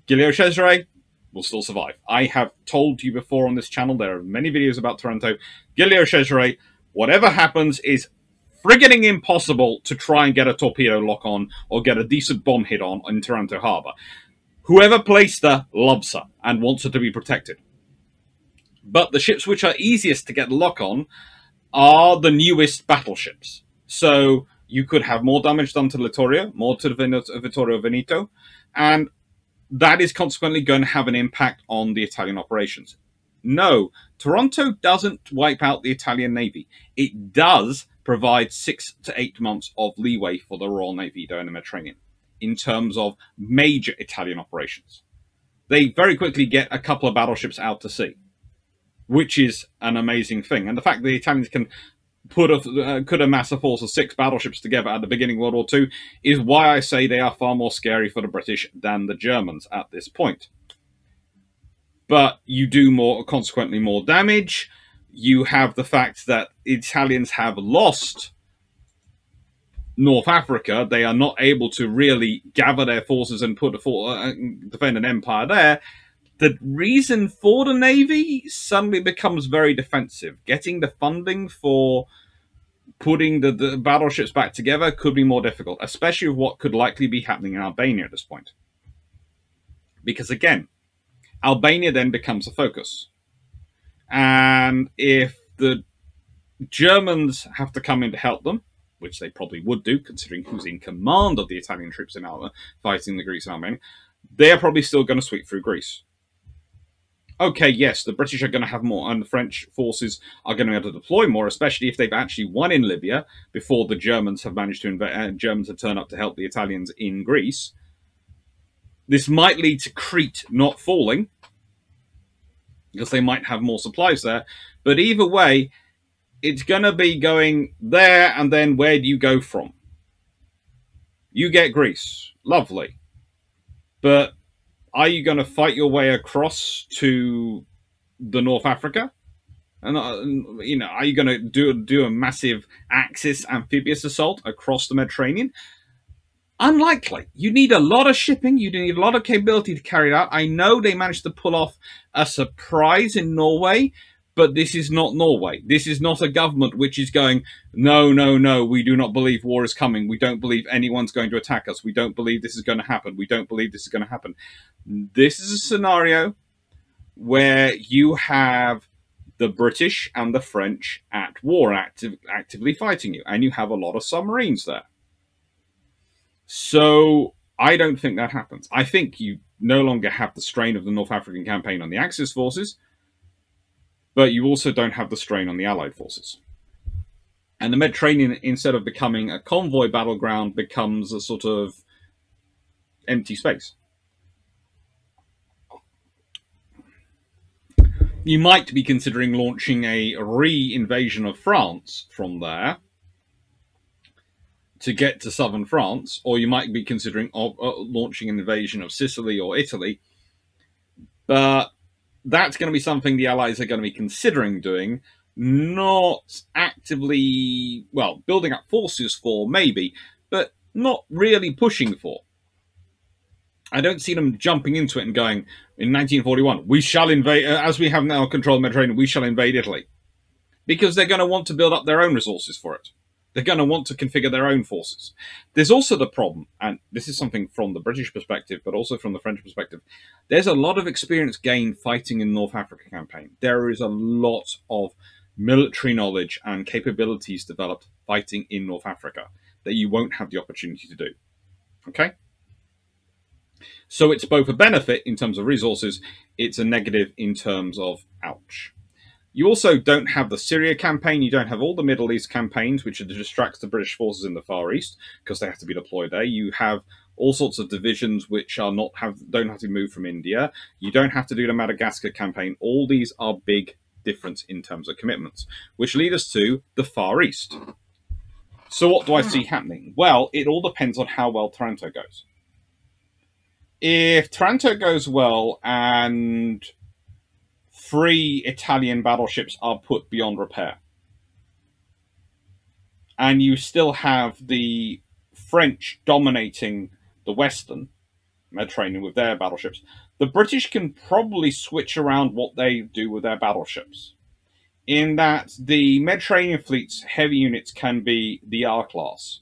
Giulio Cesare will still survive. I have told you before on this channel, there are many videos about Taranto. Giulio Cesare, whatever happens, is frigging impossible to try and get a torpedo lock on or get a decent bomb hit on in Taranto Harbour. Whoever placed her loves her and wants her to be protected. But the ships which are easiest to get lock on are the newest battleships. So you could have more damage done to Littorio, more to Vittorio Veneto, and that is consequently going to have an impact on the Italian operations. No, Taranto doesn't wipe out the Italian Navy. It does provide six to eight months of leeway for the Royal Navy in the Mediterranean in terms of major Italian operations. They very quickly get a couple of battleships out to sea, which is an amazing thing. And the fact that the Italians can put a, uh, could amass a force of six battleships together at the beginning of World War II is why I say they are far more scary for the British than the Germans at this point. But you do more, consequently, more damage you have the fact that Italians have lost North Africa. They are not able to really gather their forces and put a for- uh, defend an empire there. The reason for the navy suddenly becomes very defensive. Getting the funding for putting the, the battleships back together could be more difficult, especially with what could likely be happening in Albania at this point. Because again, Albania then becomes a focus. And if the Germans have to come in to help them, which they probably would do, considering who's in command of the Italian troops in Alba fighting the Greeks Albania, they're probably still going to sweep through Greece. Okay, yes, the British are going to have more, and the French forces are going to be able to deploy more, especially if they've actually won in Libya before the Germans have managed to invade. Uh, Germans have turned up to help the Italians in Greece. This might lead to Crete not falling, because they might have more supplies there. But either way, it's going to be going there and then where do you go from? You get Greece. Lovely. But are you going to fight your way across to the North Africa? And uh, you know, are you going to do do a massive Axis amphibious assault across the Mediterranean? Unlikely. You need a lot of shipping. You need a lot of capability to carry it out. I know they managed to pull off a surprise in Norway, but this is not Norway. This is not a government which is going, no, no, no, we do not believe war is coming. We don't believe anyone's going to attack us. We don't believe this is going to happen. We don't believe this is going to happen. This is a scenario where you have the British and the French at war, active, actively fighting you, and you have a lot of submarines there. So I don't think that happens. I think you no longer have the strain of the North African campaign on the Axis forces, but you also don't have the strain on the Allied forces. And the Mediterranean, instead of becoming a convoy battleground, becomes a sort of empty space. You might be considering launching a re invasion of France from there to get to southern France, or you might be considering uh, launching an invasion of Sicily or Italy. But that's going to be something the Allies are going to be considering doing, not actively, well, building up forces for, maybe, but not really pushing for. I don't see them jumping into it and going, in 1941, we shall invade, uh, as we have now control the Mediterranean, we shall invade Italy. Because they're going to want to build up their own resources for it. They're going to want to configure their own forces. There's also the problem, and this is something from the British perspective, but also from the French perspective. There's a lot of experience gained fighting in North Africa campaign. There is a lot of military knowledge and capabilities developed fighting in North Africa that you won't have the opportunity to do. Okay? So it's both a benefit in terms of resources, it's a negative in terms of ouch. You also don't have the Syria campaign, you don't have all the Middle East campaigns, which are distracts the British forces in the Far East because they have to be deployed there. You have all sorts of divisions which are not have don't have to move from India. You don't have to do the Madagascar campaign. All these are big difference in terms of commitments, which lead us to the Far East. So what do I see happening? Well, it all depends on how well Taranto goes if Taranto goes well and three Italian battleships are put beyond repair, and you still have the French dominating the Western Mediterranean with their battleships, the British can probably switch around what they do with their battleships. In that the Mediterranean fleet's heavy units can be the R class.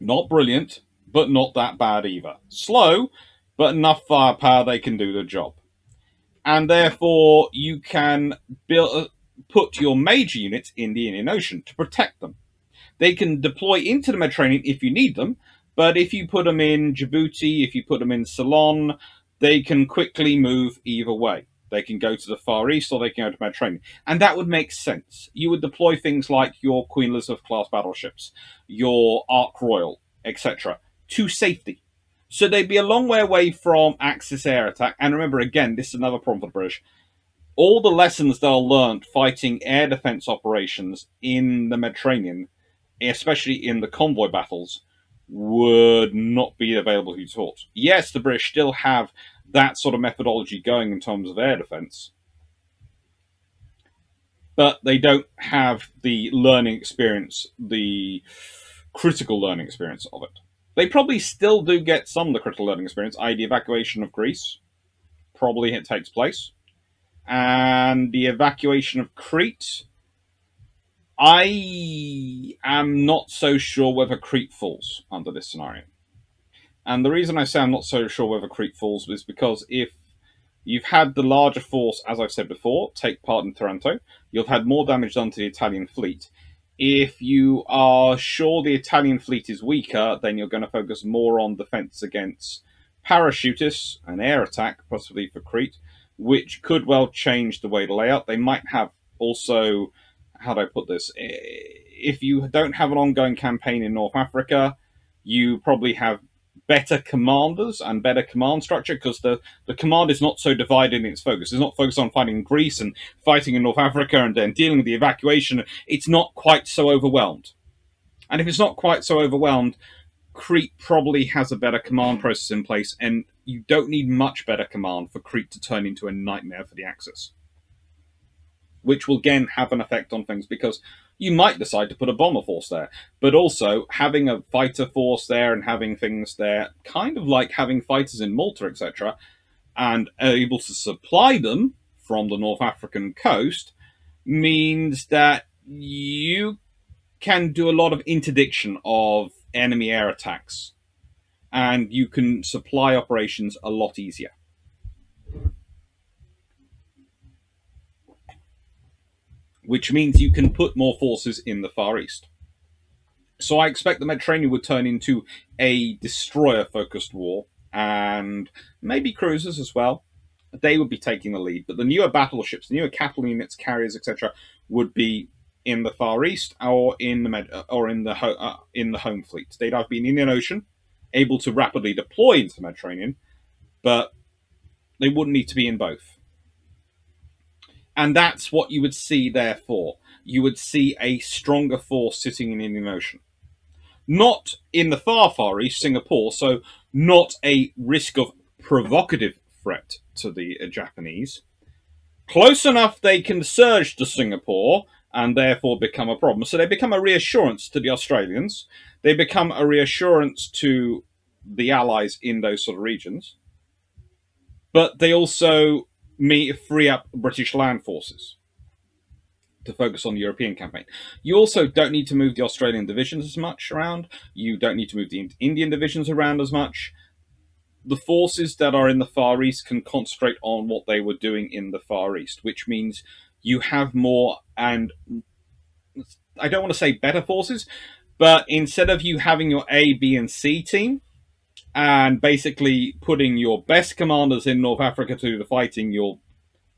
Not brilliant, but not that bad either. Slow, but enough firepower they can do the job. And therefore, you can build, uh, put your major units in the Indian Ocean to protect them. They can deploy into the Mediterranean if you need them, but if you put them in Djibouti, if you put them in Ceylon, they can quickly move either way. They can go to the Far East or they can go to Mediterranean. And that would make sense. You would deploy things like your Queen Elizabeth class battleships, your Ark Royal, etc to safety. So they'd be a long way away from Axis air attack. And remember, again, this is another problem for the British. All the lessons they'll learn fighting air defense operations in the Mediterranean, especially in the convoy battles, would not be available to be taught. Yes, the British still have that sort of methodology going in terms of air defense, but they don't have the learning experience, the critical learning experience of it. They probably still do get some of the critical learning experience, i.e., the evacuation of Greece. Probably it takes place. And the evacuation of Crete. I am not so sure whether Crete falls under this scenario. And the reason I say I'm not so sure whether Crete falls is because if you've had the larger force, as I've said before, take part in Taranto, you've had more damage done to the Italian fleet, if you are sure the Italian fleet is weaker, then you're going to focus more on defense against parachutists and air attack, possibly for Crete, which could well change the way the layout. They might have also, how do I put this? If you don't have an ongoing campaign in North Africa, you probably have better commanders and better command structure because the, the command is not so divided in its focus. It's not focused on fighting Greece and fighting in North Africa and then dealing with the evacuation. It's not quite so overwhelmed. And if it's not quite so overwhelmed, Crete probably has a better command process in place, and you don't need much better command for Crete to turn into a nightmare for the Axis. Which will again have an effect on things because you might decide to put a bomber force there. But also, having a fighter force there and having things there, kind of like having fighters in Malta, etc., and able to supply them from the North African coast, means that you can do a lot of interdiction of enemy air attacks and you can supply operations a lot easier. Which means you can put more forces in the Far East. So I expect the Mediterranean would turn into a destroyer focused war and maybe cruisers as well. They would be taking the lead, but the newer battleships, the newer capital units, carriers, etc., would be in the Far East or in the Med- or in the ho- uh, in the home fleet. They'd have been Indian Ocean, able to rapidly deploy into the Mediterranean, but they wouldn't need to be in both. And that's what you would see, therefore. You would see a stronger force sitting in the Indian Ocean. Not in the far, far east, Singapore, so not a risk of provocative threat to the uh, Japanese. Close enough they can surge to Singapore and therefore become a problem. So they become a reassurance to the Australians. They become a reassurance to the allies in those sort of regions. But they also me free up British land forces. to focus on the European campaign. You also don't need to move the Australian divisions as much around. You don't need to move the Indian divisions around as much. The forces that are in the Far East can concentrate on what they were doing in the Far East, which means you have more and I don't want to say better forces, but instead of you having your A, B, and C team, and basically putting your best commanders in North Africa to do the fighting, your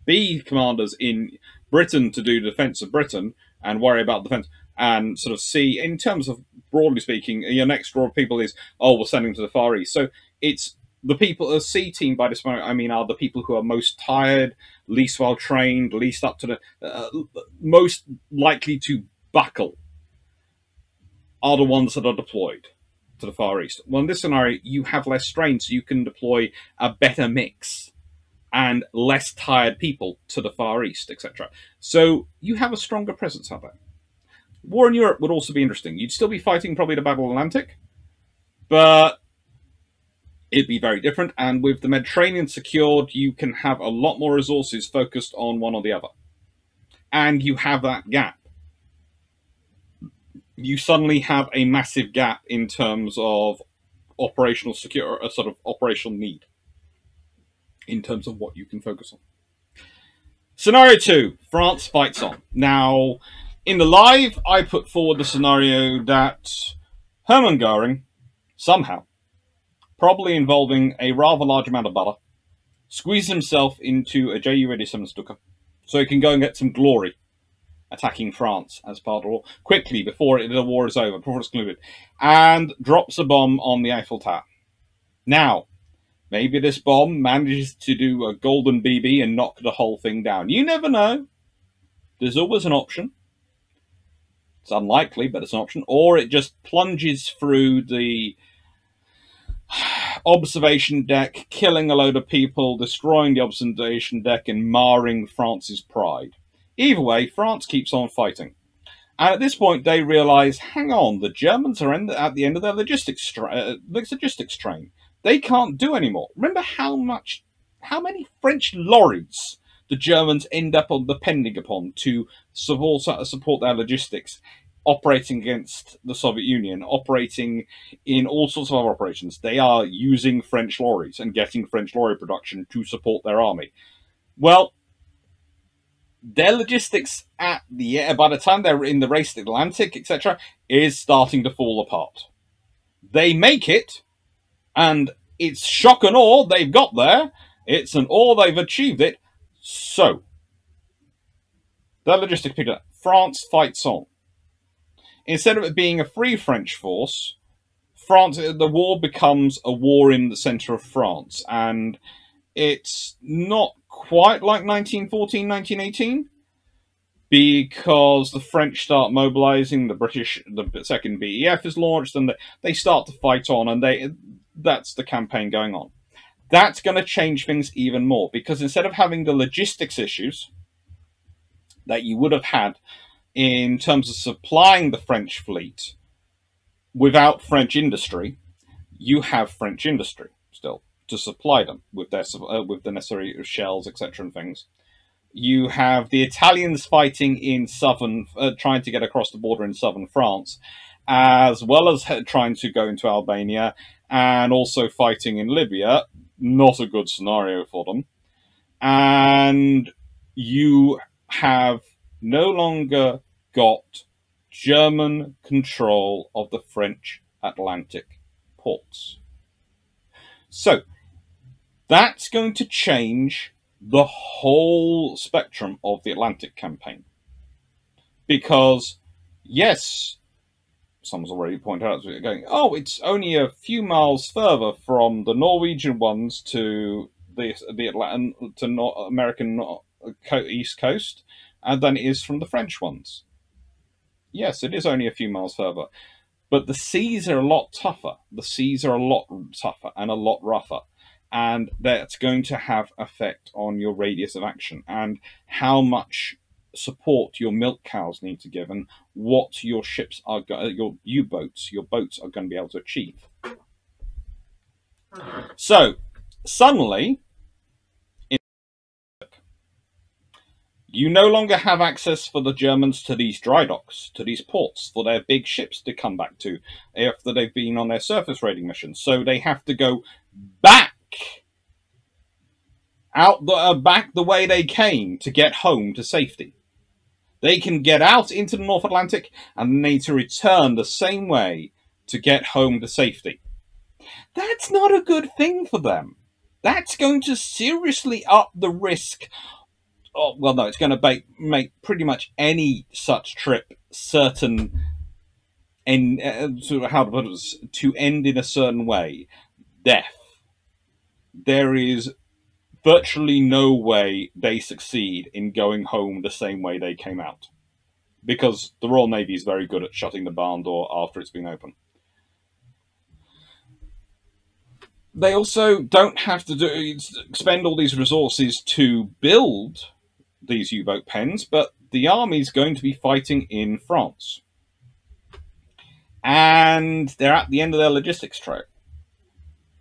B commanders in Britain to do the defense of Britain and worry about defense, and sort of see, in terms of broadly speaking, your next draw of people is, oh, we're sending to the Far East. So it's the people, a C team by this moment, I mean, are the people who are most tired, least well trained, least up to the, uh, most likely to buckle, are the ones that are deployed to the Far East. Well, in this scenario, you have less strain, so you can deploy a better mix and less tired people to the Far East, etc. So you have a stronger presence out there. War in Europe would also be interesting. You'd still be fighting probably the Battle of Atlantic, but it'd be very different. And with the Mediterranean secured, you can have a lot more resources focused on one or the other. And you have that gap you suddenly have a massive gap in terms of operational secure, a sort of operational need in terms of what you can focus on. Scenario two, France fights on. Now, in the live, I put forward the scenario that Hermann Goering, somehow, probably involving a rather large amount of butter, squeezes himself into a Ju-87 Stuka so he can go and get some glory attacking France as part of the war quickly before it, the war is over, before it's concluded, and drops a bomb on the Eiffel Tower. Now, maybe this bomb manages to do a golden BB and knock the whole thing down. You never know. There's always an option. It's unlikely, but it's an option. Or it just plunges through the <sighs> observation deck, killing a load of people, destroying the observation deck, and marring France's pride. Either way, France keeps on fighting. And at this point, they realise, hang on, the Germans are the, at the end of their logistics, uh, logistics train. They can't do anymore. Remember how much, how many French lorries the Germans end up on depending upon to support, support their logistics, operating against the Soviet Union, operating in all sorts of other operations. They are using French lorries and getting French lorry production to support their army. Well, their logistics at the uh, by the time they're in the race Atlantic, etc., is starting to fall apart. They make it, and it's shock and awe they've got there. It's an awe they've achieved it. So, their logistics picture. France fights on. Instead of it being a free French force, France the war becomes a war in the centre of France, and it's not quite like 1914, 1918 because the French start mobilizing, the British, the second BEF is launched, and they start to fight on, and they that's the campaign going on. That's going to change things even more because instead of having the logistics issues that you would have had in terms of supplying the French fleet without French industry, you have French industry to supply them with their uh, with the necessary shells, etc., and things. You have the Italians fighting in southern, uh, trying to get across the border in southern France, as well as trying to go into Albania, and also fighting in Libya. Not a good scenario for them. And you have no longer got German control of the French Atlantic ports. So, that's going to change the whole spectrum of the Atlantic campaign. Because, yes, someone's already pointed out, we're going, oh, it's only a few miles further from the Norwegian ones to the the Atlantic to North American East Coast, and than it is from the French ones. Yes, it is only a few miles further, but the seas are a lot tougher. The seas are a lot tougher and a lot rougher and that's going to have effect on your radius of action and how much support your milk cows need to give and what your ships are go- uh, your u-boats your boats are going to be able to achieve so suddenly You no longer have access for the Germans to these dry docks, to these ports, for their big ships to come back to after they've been on their surface raiding missions. So they have to go back out the uh, back the way they came to get home to safety. They can get out into the North Atlantic and need to return the same way to get home to safety. That's not a good thing for them. That's going to seriously up the risk oh, well, no, it's going to make, make pretty much any such trip certain and uh, how to put it, to end in a certain way, death. There is virtually no way they succeed in going home the same way they came out, because the Royal Navy is very good at shutting the barn door after it's been open. They also don't have to do, expend all these resources to build these U-boat pens, but the army's going to be fighting in France. And they're at the end of their logistics track.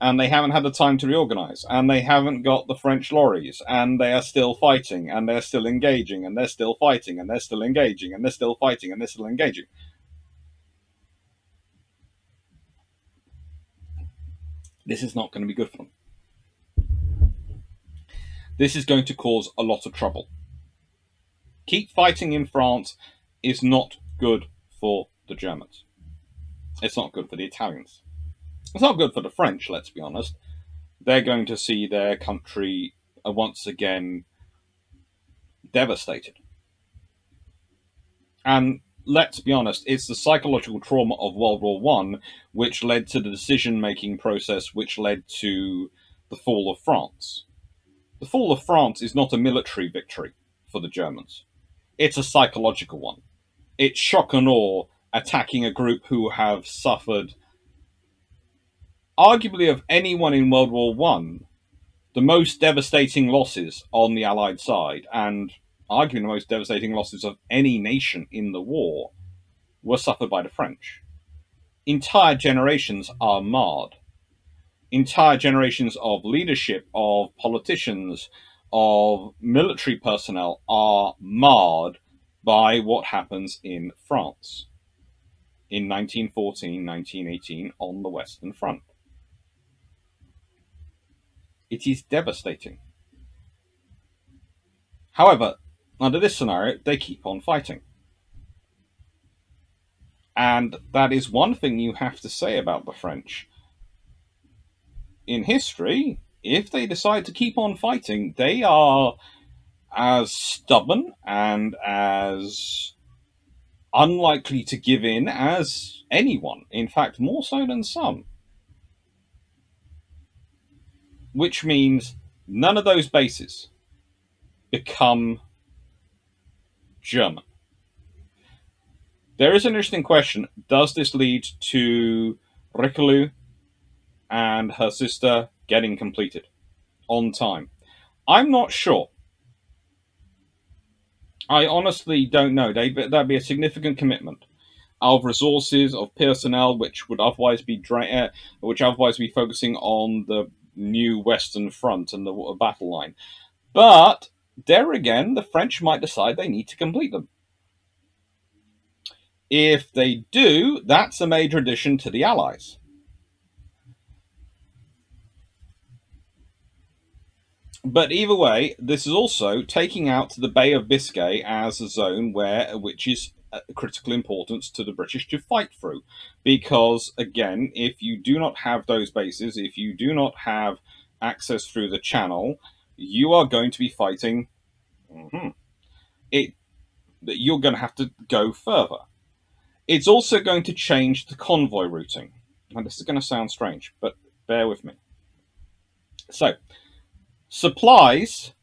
And they haven't had the time to reorganize. And they haven't got the French lorries. And they are still fighting. And they're still engaging. And they're still fighting. And they're still engaging. And they're still fighting. And they're still engaging. This is not going to be good for them. This is going to cause a lot of trouble keep fighting in France is not good for the Germans. It's not good for the Italians. It's not good for the French, let's be honest. They're going to see their country uh, once again devastated. And let's be honest, it's the psychological trauma of World War One which led to the decision-making process which led to the fall of France. The fall of France is not a military victory for the Germans it's a psychological one. It's shock and awe attacking a group who have suffered, arguably of anyone in World War One, the most devastating losses on the Allied side, and arguably the most devastating losses of any nation in the war, were suffered by the French. Entire generations are marred. Entire generations of leadership, of politicians, of military personnel are marred by what happens in France in 1914 1918 on the Western Front. It is devastating. However, under this scenario, they keep on fighting. And that is one thing you have to say about the French. In history, if they decide to keep on fighting, they are as stubborn and as unlikely to give in as anyone. In fact, more so than some. Which means none of those bases become German. There is an interesting question. Does this lead to Richelieu and her sister getting completed on time. I'm not sure. I honestly don't know. They, that'd be a significant commitment of resources, of personnel, which would otherwise be dra- uh, which otherwise be focusing on the new Western Front and the battle line. But there again, the French might decide they need to complete them. If they do, that's a major addition to the Allies. But either way, this is also taking out the Bay of Biscay as a zone where, which is critical importance to the British to fight through. Because, again, if you do not have those bases, if you do not have access through the channel, you are going to be fighting. Mm-hmm, it you're going to have to go further. It's also going to change the convoy routing. And this is going to sound strange, but bear with me. So, supplies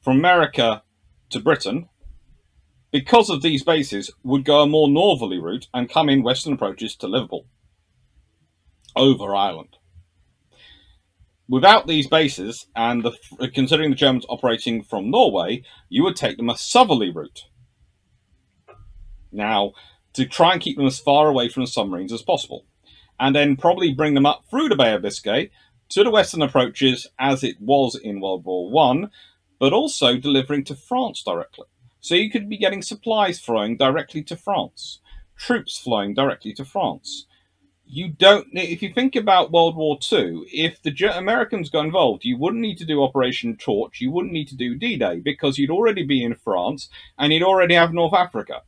from America to Britain, because of these bases, would go a more northerly route and come in western approaches to Liverpool over Ireland. Without these bases, and the, considering the Germans operating from Norway, you would take them a southerly route. Now, to try and keep them as far away from the submarines as possible, and then probably bring them up through the Bay of Biscay to the western approaches as it was in World War One, but also delivering to France directly. So you could be getting supplies flowing directly to France, troops flowing directly to France. You don't, if you think about World War II, if the Americans got involved, you wouldn't need to do Operation Torch, you wouldn't need to do D Day because you'd already be in France and you'd already have North Africa.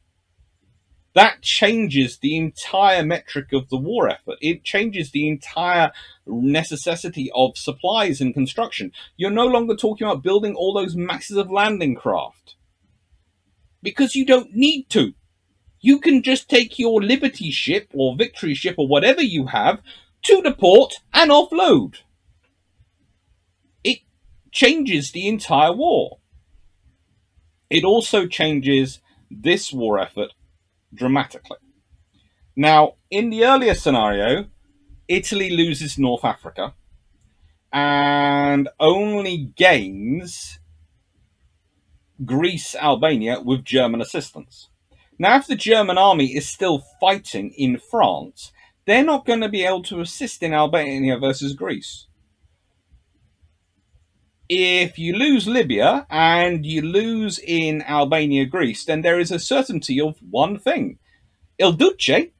That changes the entire metric of the war effort. It changes the entire necessity of supplies and construction. You're no longer talking about building all those masses of landing craft because you don't need to. You can just take your Liberty ship or Victory ship or whatever you have to the port and offload. It changes the entire war. It also changes this war effort dramatically. Now, in the earlier scenario, Italy loses North Africa and only gains Greece, Albania with German assistance. Now, if the German army is still fighting in France, they're not going to be able to assist in Albania versus Greece. If you lose Libya and you lose in Albania, Greece, then there is a certainty of one thing. Il Duce,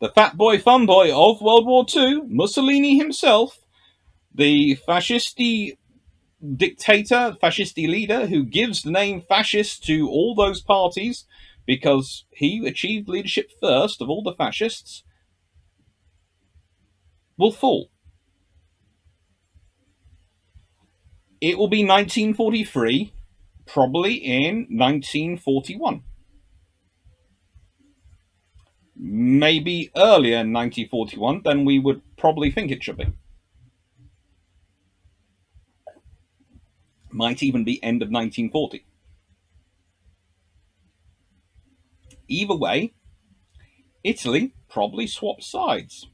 the fat boy fun boy of World War II, Mussolini himself, the fascisti dictator, fascisti leader who gives the name fascist to all those parties because he achieved leadership first of all the fascists, will fall. It will be 1943, probably in 1941. Maybe earlier in 1941 than we would probably think it should be. Might even be end of 1940. Either way, Italy probably swaps sides.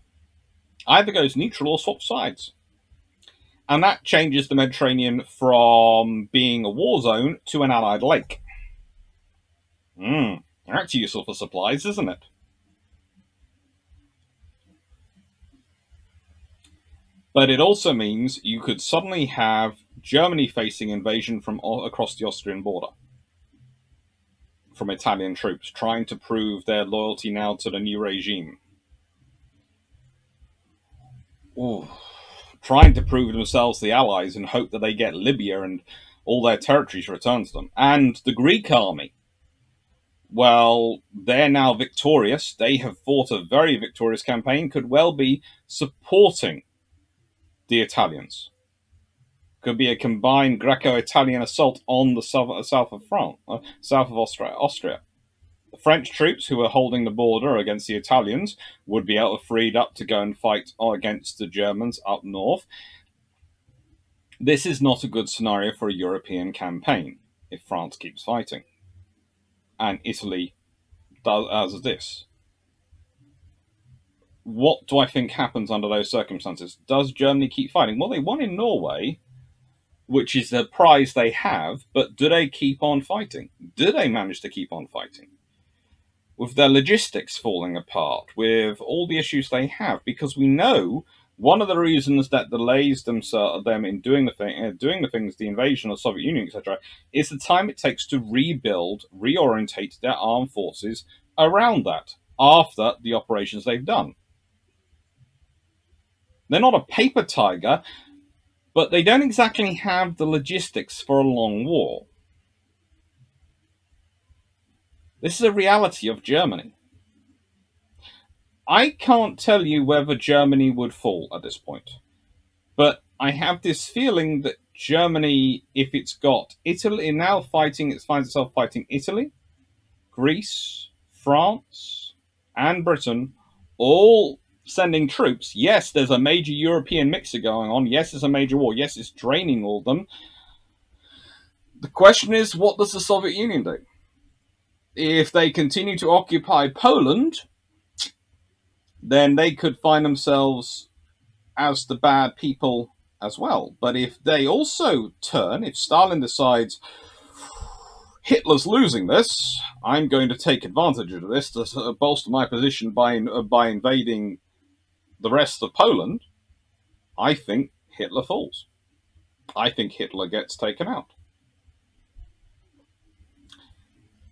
Either goes neutral or swaps sides. And that changes the Mediterranean from being a war zone to an allied lake. Hmm, that's useful for supplies, isn't it? But it also means you could suddenly have Germany facing invasion from across the Austrian border from Italian troops trying to prove their loyalty now to the new regime. Ooh, trying to prove themselves the allies and hope that they get Libya and all their territories returned to them. And the Greek army, well, they're now victorious. They have fought a very victorious campaign, could well be supporting the Italians could be a combined Greco-Italian assault on the south, south of France, uh, south of Austria. Austria. The French troops who were holding the border against the Italians would be able to freed up to go and fight against the Germans up north. This is not a good scenario for a European campaign if France keeps fighting. And Italy does as this. What do I think happens under those circumstances? Does Germany keep fighting? Well, they won in Norway which is the prize they have, but do they keep on fighting? Do they manage to keep on fighting? With their logistics falling apart, with all the issues they have, because we know one of the reasons that delays themselves them in doing the thing, uh, doing the things, the invasion of the Soviet Union, etc., is the time it takes to rebuild, reorientate their armed forces around that after the operations they've done. They're not a paper tiger but they don't exactly have the logistics for a long war. This is a reality of Germany. I can't tell you whether Germany would fall at this point, but I have this feeling that Germany, if it's got Italy now fighting, it finds itself fighting Italy, Greece, France, and Britain, all sending troops. Yes, there's a major European mixer going on. Yes, there's a major war. Yes, it's draining all of them. The question is, what does the Soviet Union do? If they continue to occupy Poland, then they could find themselves as the bad people as well. But if they also turn, if Stalin decides Hitler's losing this, I'm going to take advantage of this to bolster my position by by invading the rest of Poland, I think Hitler falls. I think Hitler gets taken out.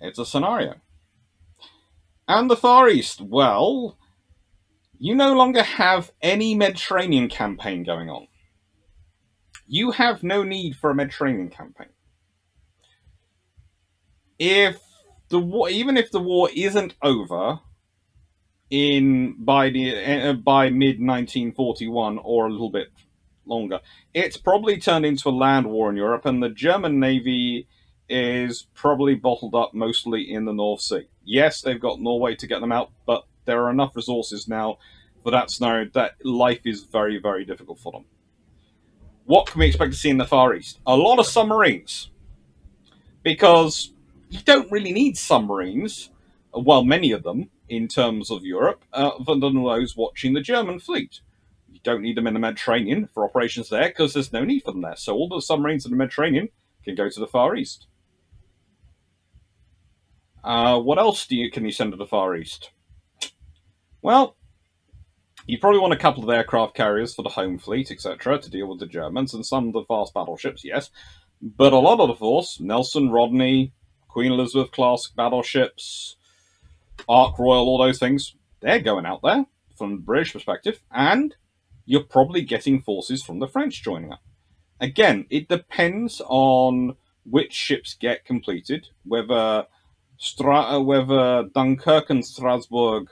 It's a scenario. And the Far East, well, you no longer have any Mediterranean campaign going on. You have no need for a Mediterranean campaign. If the war, even if the war isn't over in by the uh, by mid 1941 or a little bit longer, it's probably turned into a land war in Europe, and the German navy is probably bottled up mostly in the North Sea. Yes, they've got Norway to get them out, but there are enough resources now for that scenario that life is very, very difficult for them. What can we expect to see in the Far East? A lot of submarines. Because you don't really need submarines, well, many of them, in terms of Europe, uh, der those watching the German fleet. You don't need them in the Mediterranean for operations there because there's no need for them there. So all the submarines in the Mediterranean can go to the Far East. Uh, what else do you can you send to the Far East? Well, you probably want a couple of aircraft carriers for the home fleet, etc., to deal with the Germans, and some of the fast battleships, yes. But a lot of the force, Nelson, Rodney, Queen Elizabeth class battleships, Ark Royal, all those things, they're going out there from the British perspective, and you're probably getting forces from the French joining up. Again, it depends on which ships get completed, whether Stra- whether Dunkirk and Strasbourg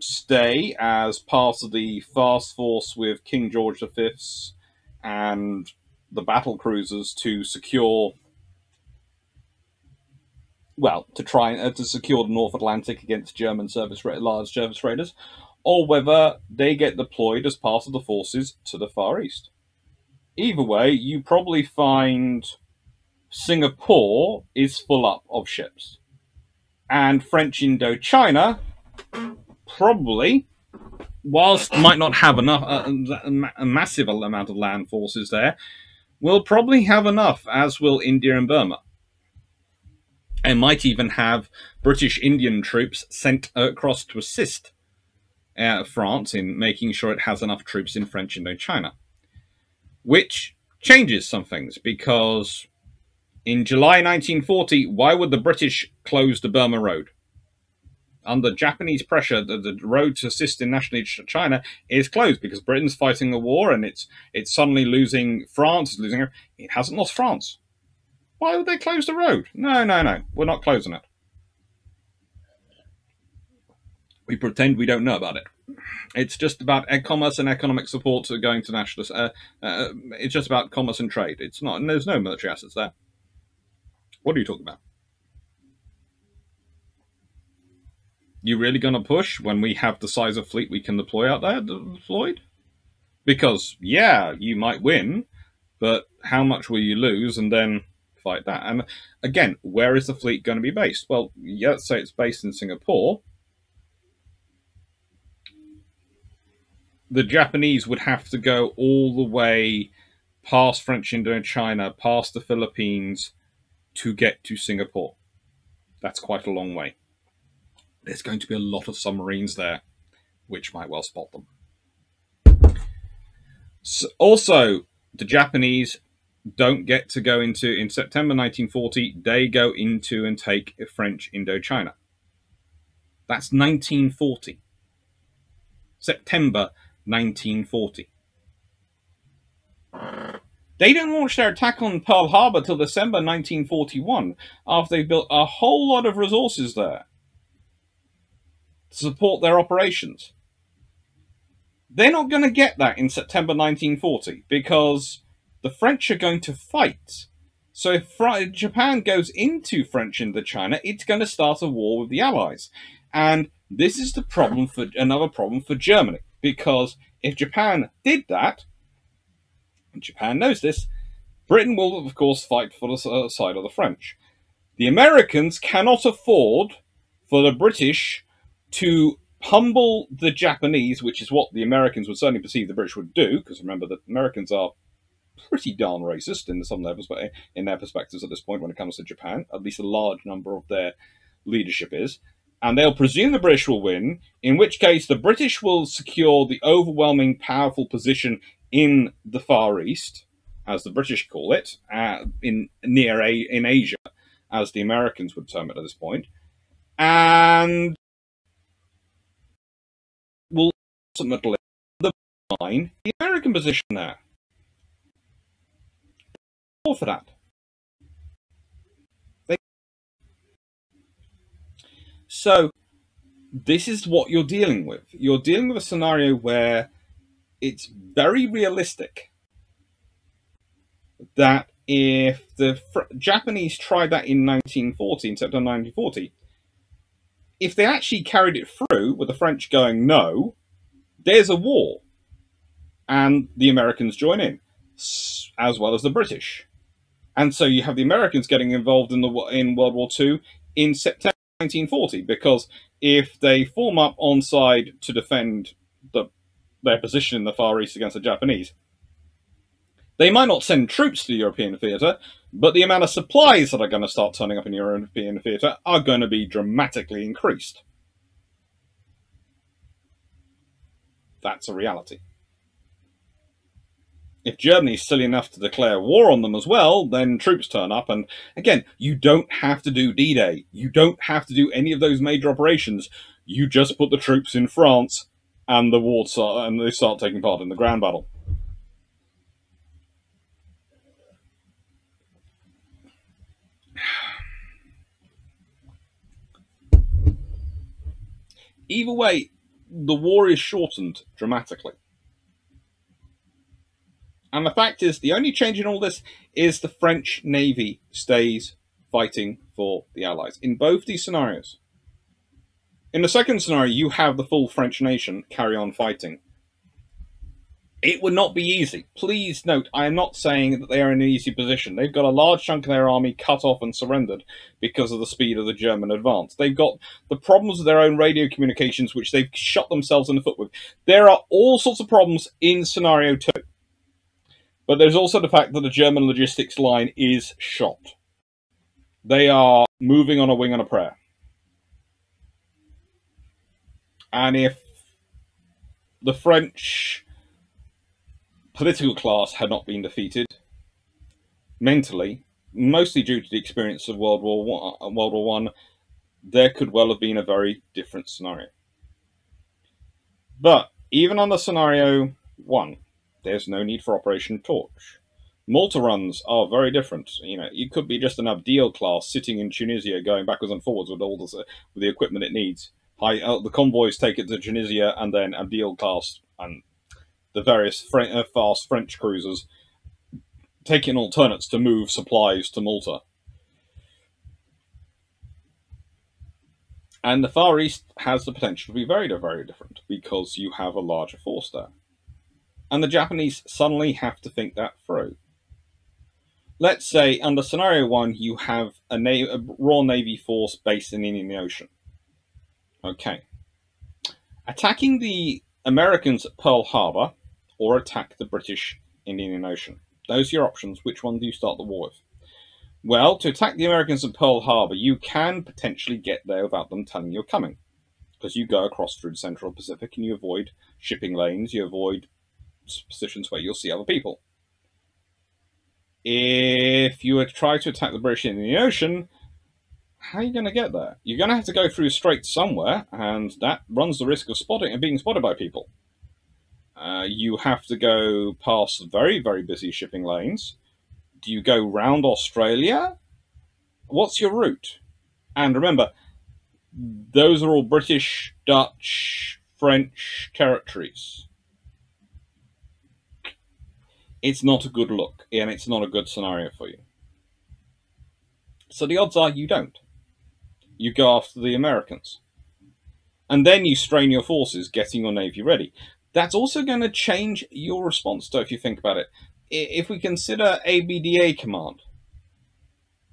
stay as part of the fast force with King George V's and the battle cruisers to secure, well, to try uh, to secure the North Atlantic against German service large service raiders, or whether they get deployed as part of the forces to the Far East. Either way, you probably find Singapore is full up of ships and French Indochina probably, whilst might not have enough uh, a massive amount of land forces there, will probably have enough, as will India and Burma. And might even have British Indian troops sent across to assist uh, France in making sure it has enough troops in French Indochina. Which changes some things because in July 1940, why would the British close the Burma Road? Under Japanese pressure, the, the road to assist in national China is closed because Britain's fighting the war and it's it's suddenly losing France, losing it hasn't lost France. Why would they close the road? No, no, no. We're not closing it. We pretend we don't know about it. It's just about commerce and economic support going to nationalists. Uh, uh, it's just about commerce and trade. It's not. There's no military assets there. What are you talking about? You really going to push when we have the size of fleet we can deploy out there, deployed? Because, yeah, you might win, but how much will you lose and then fight that? And again, where is the fleet going to be based? Well, yeah, let's say it's based in Singapore. The Japanese would have to go all the way past French Indochina, past the Philippines, to get to Singapore. That's quite a long way. There's going to be a lot of submarines there, which might well spot them. So also, the Japanese don't get to go into, in September 1940, they go into and take French Indochina. That's 1940. September 1940. They didn't launch their attack on Pearl Harbor till December 1941, after they built a whole lot of resources there to support their operations. They're not going to get that in September 1940 because the French are going to fight. So if Japan goes into French Indochina, it's going to start a war with the Allies. And this is the problem for another problem for Germany because if Japan did that, and Japan knows this, Britain will, of course, fight for the uh, side of the French. The Americans cannot afford for the British to humble the Japanese, which is what the Americans would certainly perceive the British would do, because remember that Americans are pretty darn racist in some levels, but in their perspectives at this point when it comes to Japan, at least a large number of their leadership is. And they'll presume the British will win, in which case the British will secure the overwhelming powerful position in the Far East, as the British call it, uh, in near a, in Asia, as the Americans would term it at this point, and will ultimately undermine the American position there. For that. So, this is what you're dealing with. You're dealing with a scenario where it's very realistic that if the Japanese tried that in 1940, in September 1940, if they actually carried it through with the French going no, there's a war, and the Americans join in, as well as the British, and so you have the Americans getting involved in the in World War II in September 1940 because if they form up on side to defend the, their position in the Far East against the Japanese, they might not send troops to the European theatre, but the amount of supplies that are going to start turning up in the European theatre are going to be dramatically increased. That's a reality. If Germany's silly enough to declare war on them as well, then troops turn up. And again, you don't have to do D Day. You don't have to do any of those major operations. You just put the troops in France and the war start, and they start taking part in the ground battle. Either way, the war is shortened dramatically. And the fact is, the only change in all this is the French Navy stays fighting for the Allies in both these scenarios. In the second scenario, you have the full French nation carry on fighting. It would not be easy. Please note, I am not saying that they are in an easy position. They've got a large chunk of their army cut off and surrendered because of the speed of the German advance. They've got the problems of their own radio communications, which they've shot themselves in the foot with. There are all sorts of problems in scenario two. But there's also the fact that the German logistics line is shot. They are moving on a wing and a prayer. And if the French political class had not been defeated mentally, mostly due to the experience of World War One, uh, World War One, there could well have been a very different scenario. But even on the scenario one, there's no need for Operation Torch. Malta runs are very different. You know, it could be just an Abdiel class sitting in Tunisia, going backwards and forwards with all the with the equipment it needs. Uh, the convoys take it to Tunisia, and then Abdiel class and the various uh, fast French cruisers taking alternates to move supplies to Malta. And the Far East has the potential to be very, very different because you have a larger force there. And the Japanese suddenly have to think that through. Let's say under scenario one, you have a, Na- a Navy force based in the Indian Ocean. Okay. Attacking the Americans at Pearl Harbor or attack the British in the Indian Ocean. Those are your options. Which one do you start the war with? Well, to attack the Americans at Pearl Harbor, you can potentially get there without them telling you're coming. Because you go across through the Central Pacific and you avoid shipping lanes, you avoid positions where you'll see other people. If you were to try to attack the British in the ocean, how are you going to get there? You're going to have to go through strait somewhere, and that runs the risk of spotting and being spotted by people. Uh, you have to go past very, very busy shipping lanes. Do you go round Australia? What's your route? And remember, those are all British, Dutch, French territories it's not a good look and it's not a good scenario for you. So the odds are you don't. You go after the Americans. And then you strain your forces getting your navy ready. That's also going to change your response though, if you think about it. If we consider ABDA command,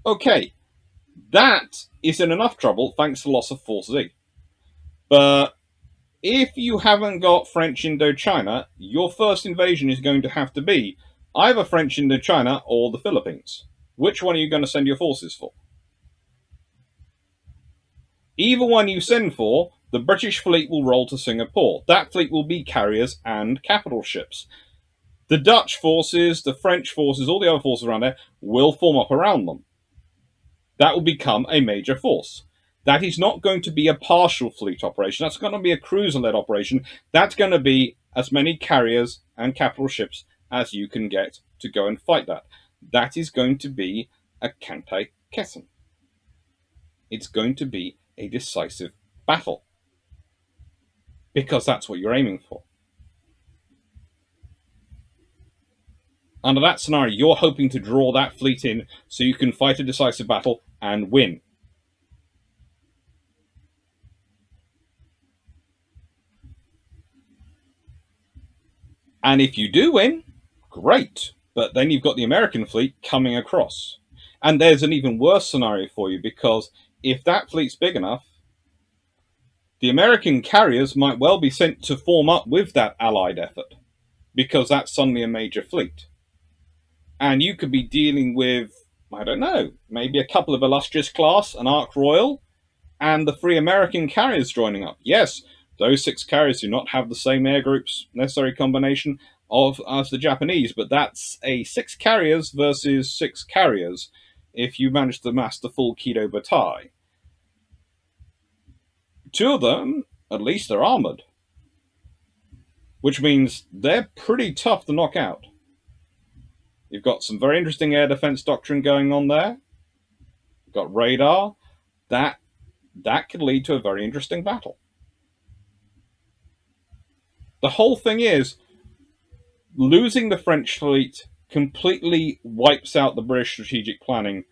okay, that is in enough trouble thanks to loss of Force Z. But if you haven't got French Indochina, your first invasion is going to have to be either French Indochina or the Philippines. Which one are you going to send your forces for? Either one you send for, the British fleet will roll to Singapore. That fleet will be carriers and capital ships. The Dutch forces, the French forces, all the other forces around there will form up around them. That will become a major force. That is not going to be a partial fleet operation. That's going to be a cruiser-led operation. That's going to be as many carriers and capital ships as you can get to go and fight that. That is going to be a Kantai Kessen. It's going to be a decisive battle. Because that's what you're aiming for. Under that scenario, you're hoping to draw that fleet in so you can fight a decisive battle and win. And if you do win, great. But then you've got the American fleet coming across. And there's an even worse scenario for you because if that fleet's big enough, the American carriers might well be sent to form up with that allied effort because that's suddenly a major fleet. And you could be dealing with, I don't know, maybe a couple of illustrious class, an Ark Royal, and the three American carriers joining up. Yes, those six carriers do not have the same air groups necessary combination of as the Japanese, but that's a six carriers versus six carriers if you manage to mass the full Kido Butai. Two of them, at least, are armored, which means they're pretty tough to knock out. You've got some very interesting air defense doctrine going on there. You've got radar. That that could lead to a very interesting battle. The whole thing is losing the French fleet completely wipes out the British strategic planning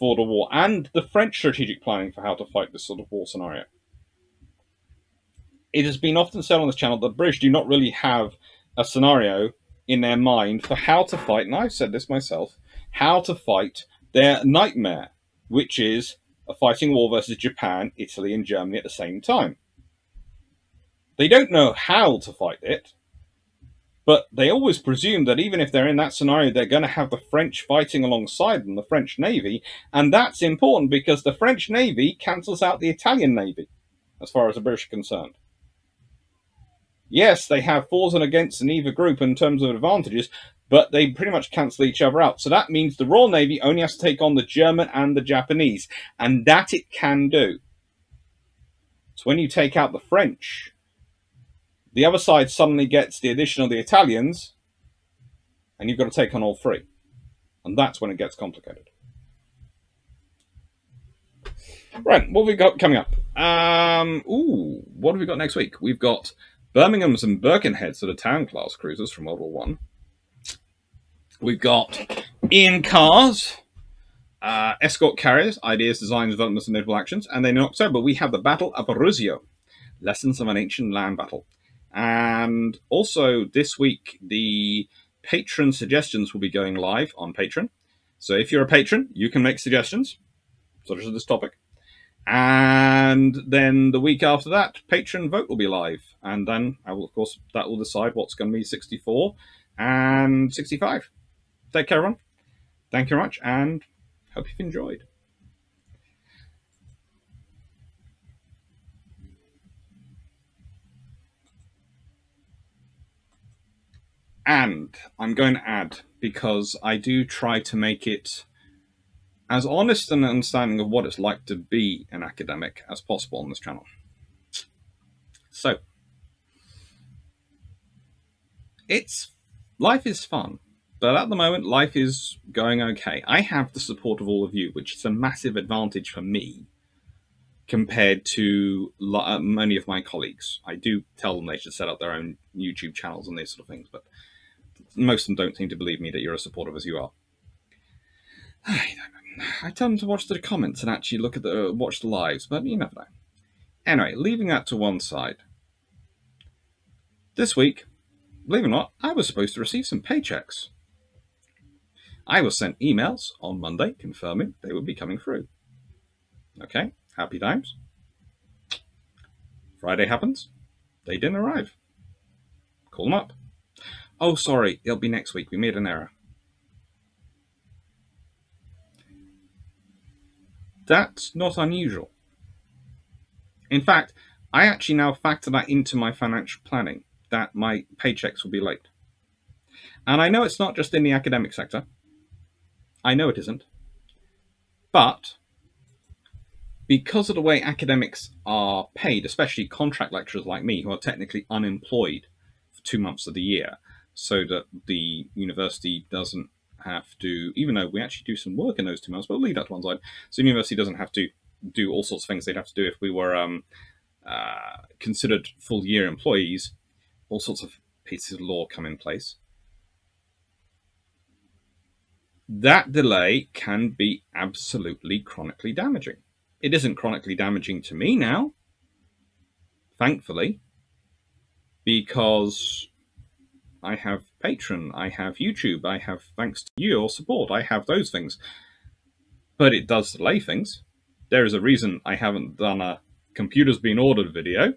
for the war and the French strategic planning for how to fight this sort of war scenario. It has been often said on this channel that the British do not really have a scenario in their mind for how to fight, and I've said this myself, how to fight their nightmare, which is a fighting war versus Japan, Italy, and Germany at the same time. They don't know how to fight it, but they always presume that even if they're in that scenario, they're going to have the French fighting alongside them, the French Navy. And that's important because the French Navy cancels out the Italian Navy, as far as the British are concerned. Yes, they have fors and against in either group in terms of advantages, but they pretty much cancel each other out. So that means the Royal Navy only has to take on the German and the Japanese, and that it can do. So when you take out the French, the other side suddenly gets the addition of the Italians, and you've got to take on all three. And that's when it gets complicated. Right, what have we got coming up? Um, ooh, what have we got next week? We've got Birmingham's and Birkenheads that are town class cruisers from World War One. We've got Ian Cars, uh, escort carriers, ideas, designs, developments, and notable actions. And then in October, we have the Battle of Arausio, lessons of an ancient land battle. And also this week, the patron suggestions will be going live on Patreon. So if you're a patron, you can make suggestions, such as this topic. And then the week after that, patron vote will be live. And then I will, of course, that will decide what's going to be 64 and 65. Take care, everyone. Thank you very much, and hope you've enjoyed. And I'm going to add, because I do try to make it as honest an understanding of what it's like to be an academic as possible on this channel. So, it's life is fun, but at the moment, life is going okay. I have the support of all of you, which is a massive advantage for me compared to uh, many of my colleagues. I do tell them they should set up their own YouTube channels and these sort of things, but most of them don't seem to believe me that you're as supportive as you are. I them to watch the comments and actually look at the uh, watch the lives, but you never know. Anyway, leaving that to one side. This week, believe it or not, I was supposed to receive some paychecks. I was sent emails on Monday confirming they would be coming through. Okay, happy times. Friday happens, they didn't arrive. Call them up. Oh, sorry, it'll be next week. We made an error. That's not unusual. In fact, I actually now factor that into my financial planning, that my paychecks will be late. And I know it's not just in the academic sector. I know it isn't. But because of the way academics are paid, especially contract lecturers like me, who are technically unemployed for two months of the year, so that the university doesn't have to, even though we actually do some work in those two months, but leave that to one side. So the university doesn't have to do all sorts of things they'd have to do if we were um, uh, considered full year employees. All sorts of pieces of law come in place. That delay can be absolutely chronically damaging. It isn't chronically damaging to me now, thankfully, because I have Patreon, I have YouTube, I have, thanks to your support, I have those things. But it does delay things. There is a reason I haven't done a computer's been ordered video,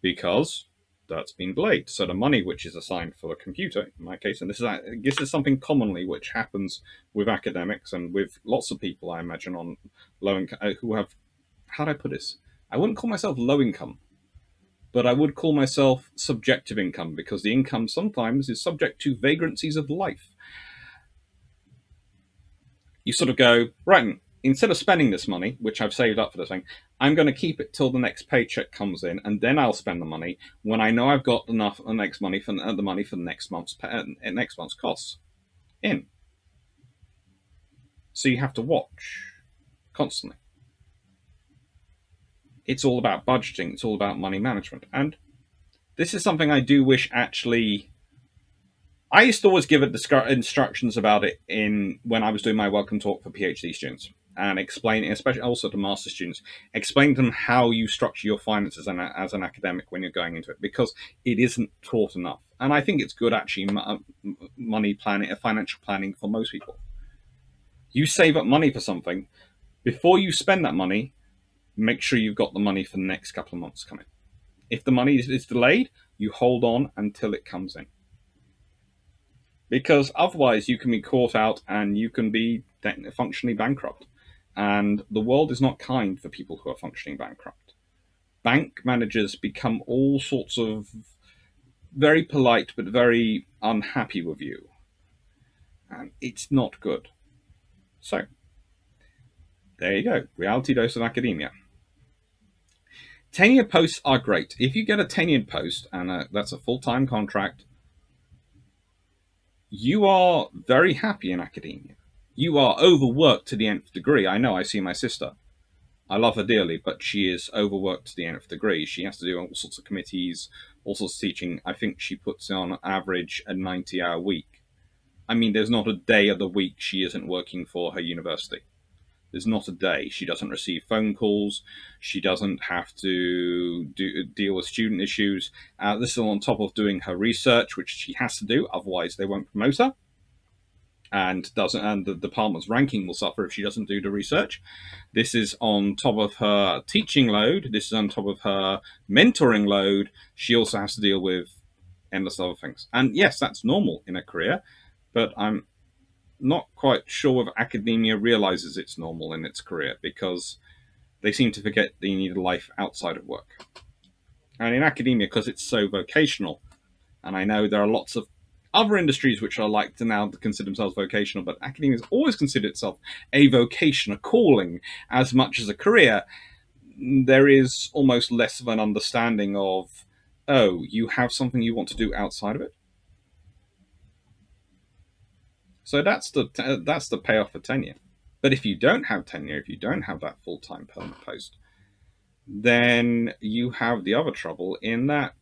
because that's been delayed. So the money which is assigned for the computer, in my case, and this is this is something commonly which happens with academics and with lots of people, I imagine, on low income uh, who have, how do I put this? I wouldn't call myself low income, but I would call myself subjective income because the income sometimes is subject to vagrancies of life. You sort of go, right, instead of spending this money, which I've saved up for this thing, I'm going to keep it till the next paycheck comes in, and then I'll spend the money when I know I've got enough the next money for uh, the money for the next month's uh, next month's costs in. So you have to watch constantly. It's all about budgeting. It's all about money management, and this is something I do wish actually I used to always give it instructions about it in when I was doing my welcome talk for PhD students and explain, especially also to master students, explain to them how you structure your finances as an, as an academic when you're going into it, because it isn't taught enough. And I think it's good actually money planning, financial planning for most people. You save up money for something before you spend that money. Make sure you've got the money for the next couple of months coming. If the money is delayed, you hold on until it comes in because otherwise you can be caught out and you can be functionally bankrupt and the world is not kind for people who are functioning bankrupt. Bank managers become all sorts of very polite but very unhappy with you. And it's not good. So, there you go. Reality dose of academia. Tenure posts are great. If you get a tenured post, and uh, that's a full time contract, you are very happy in academia you are overworked to the nth degree. I know, I see my sister. I love her dearly, but she is overworked to the nth degree. She has to do all sorts of committees, all sorts of teaching. I think she puts on average a 90 hour week. I mean, there's not a day of the week she isn't working for her university. There's not a day she doesn't receive phone calls. She doesn't have to do, deal with student issues. Uh, this is on top of doing her research, which she has to do, otherwise they won't promote her. And doesn't and the department's ranking will suffer if she doesn't do the research. This is on top of her teaching load. This is on top of her mentoring load. She also has to deal with endless other things. And yes that's normal in a career but i'm not quite sure if academia realizes it's normal in its career because they seem to forget they need a life outside of work and in academia because it's so vocational and i know there are lots of other industries which are like to now consider themselves vocational, but academia has always considered itself a vocation, a calling, as much as a career. There is almost less of an understanding of, oh, you have something you want to do outside of it. So that's the that's the payoff for tenure. But if you don't have tenure, if you don't have that full time permanent post, then you have the other trouble in that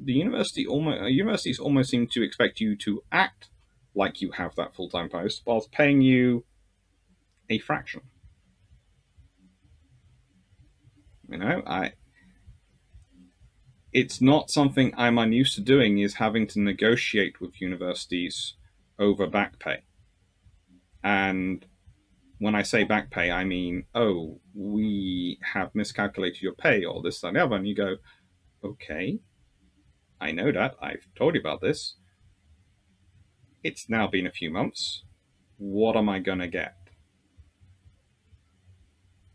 the university almost uh, universities almost seem to expect you to act like you have that full time post whilst paying you a fraction. You know, I it's not something I'm unused to doing is having to negotiate with universities over back pay. And when I say back pay, I mean, oh, we have miscalculated your pay or this, that, and the other. And you go, okay, I know that. I've told you about this. It's now been a few months. What am I going to get?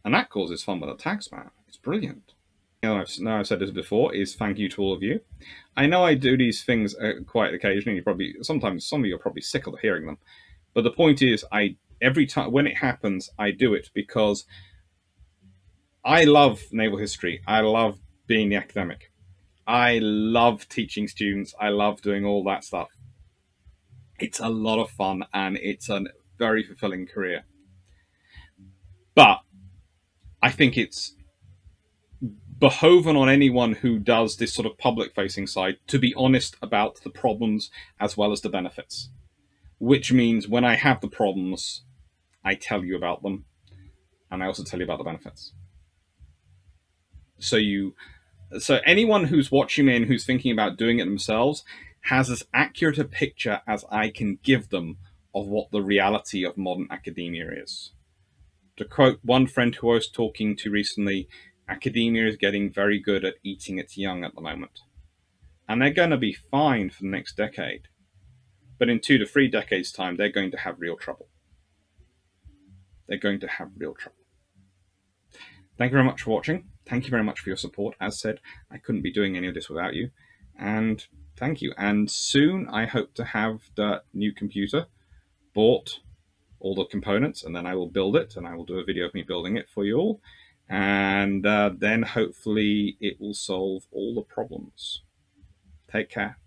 And that causes fun with a tax man. It's brilliant. You know, I've, now I've said this before, is thank you to all of you. I know I do these things uh, quite occasionally. You probably sometimes some of you are probably sick of hearing them, but the point is, I every time when it happens, I do it because I love naval history. I love being the academic. I love teaching students. I love doing all that stuff. It's a lot of fun and it's a very fulfilling career. But I think it's behoven on anyone who does this sort of public facing side to be honest about the problems as well as the benefits. Which means when I have the problems, I tell you about them and I also tell you about the benefits. So you so anyone who's watching me and who's thinking about doing it themselves has as accurate a picture as I can give them of what the reality of modern academia is. To quote one friend who I was talking to recently, academia is getting very good at eating its young at the moment. And they're going to be fine for the next decade. But in two to three decades' time, they're going to have real trouble. They're going to have real trouble. Thank you very much for watching. Thank you very much for your support. As said, I couldn't be doing any of this without you. And thank you. And soon I hope to have the new computer bought all the components and then I will build it and I will do a video of me building it for you all. And uh, then hopefully it will solve all the problems. Take care.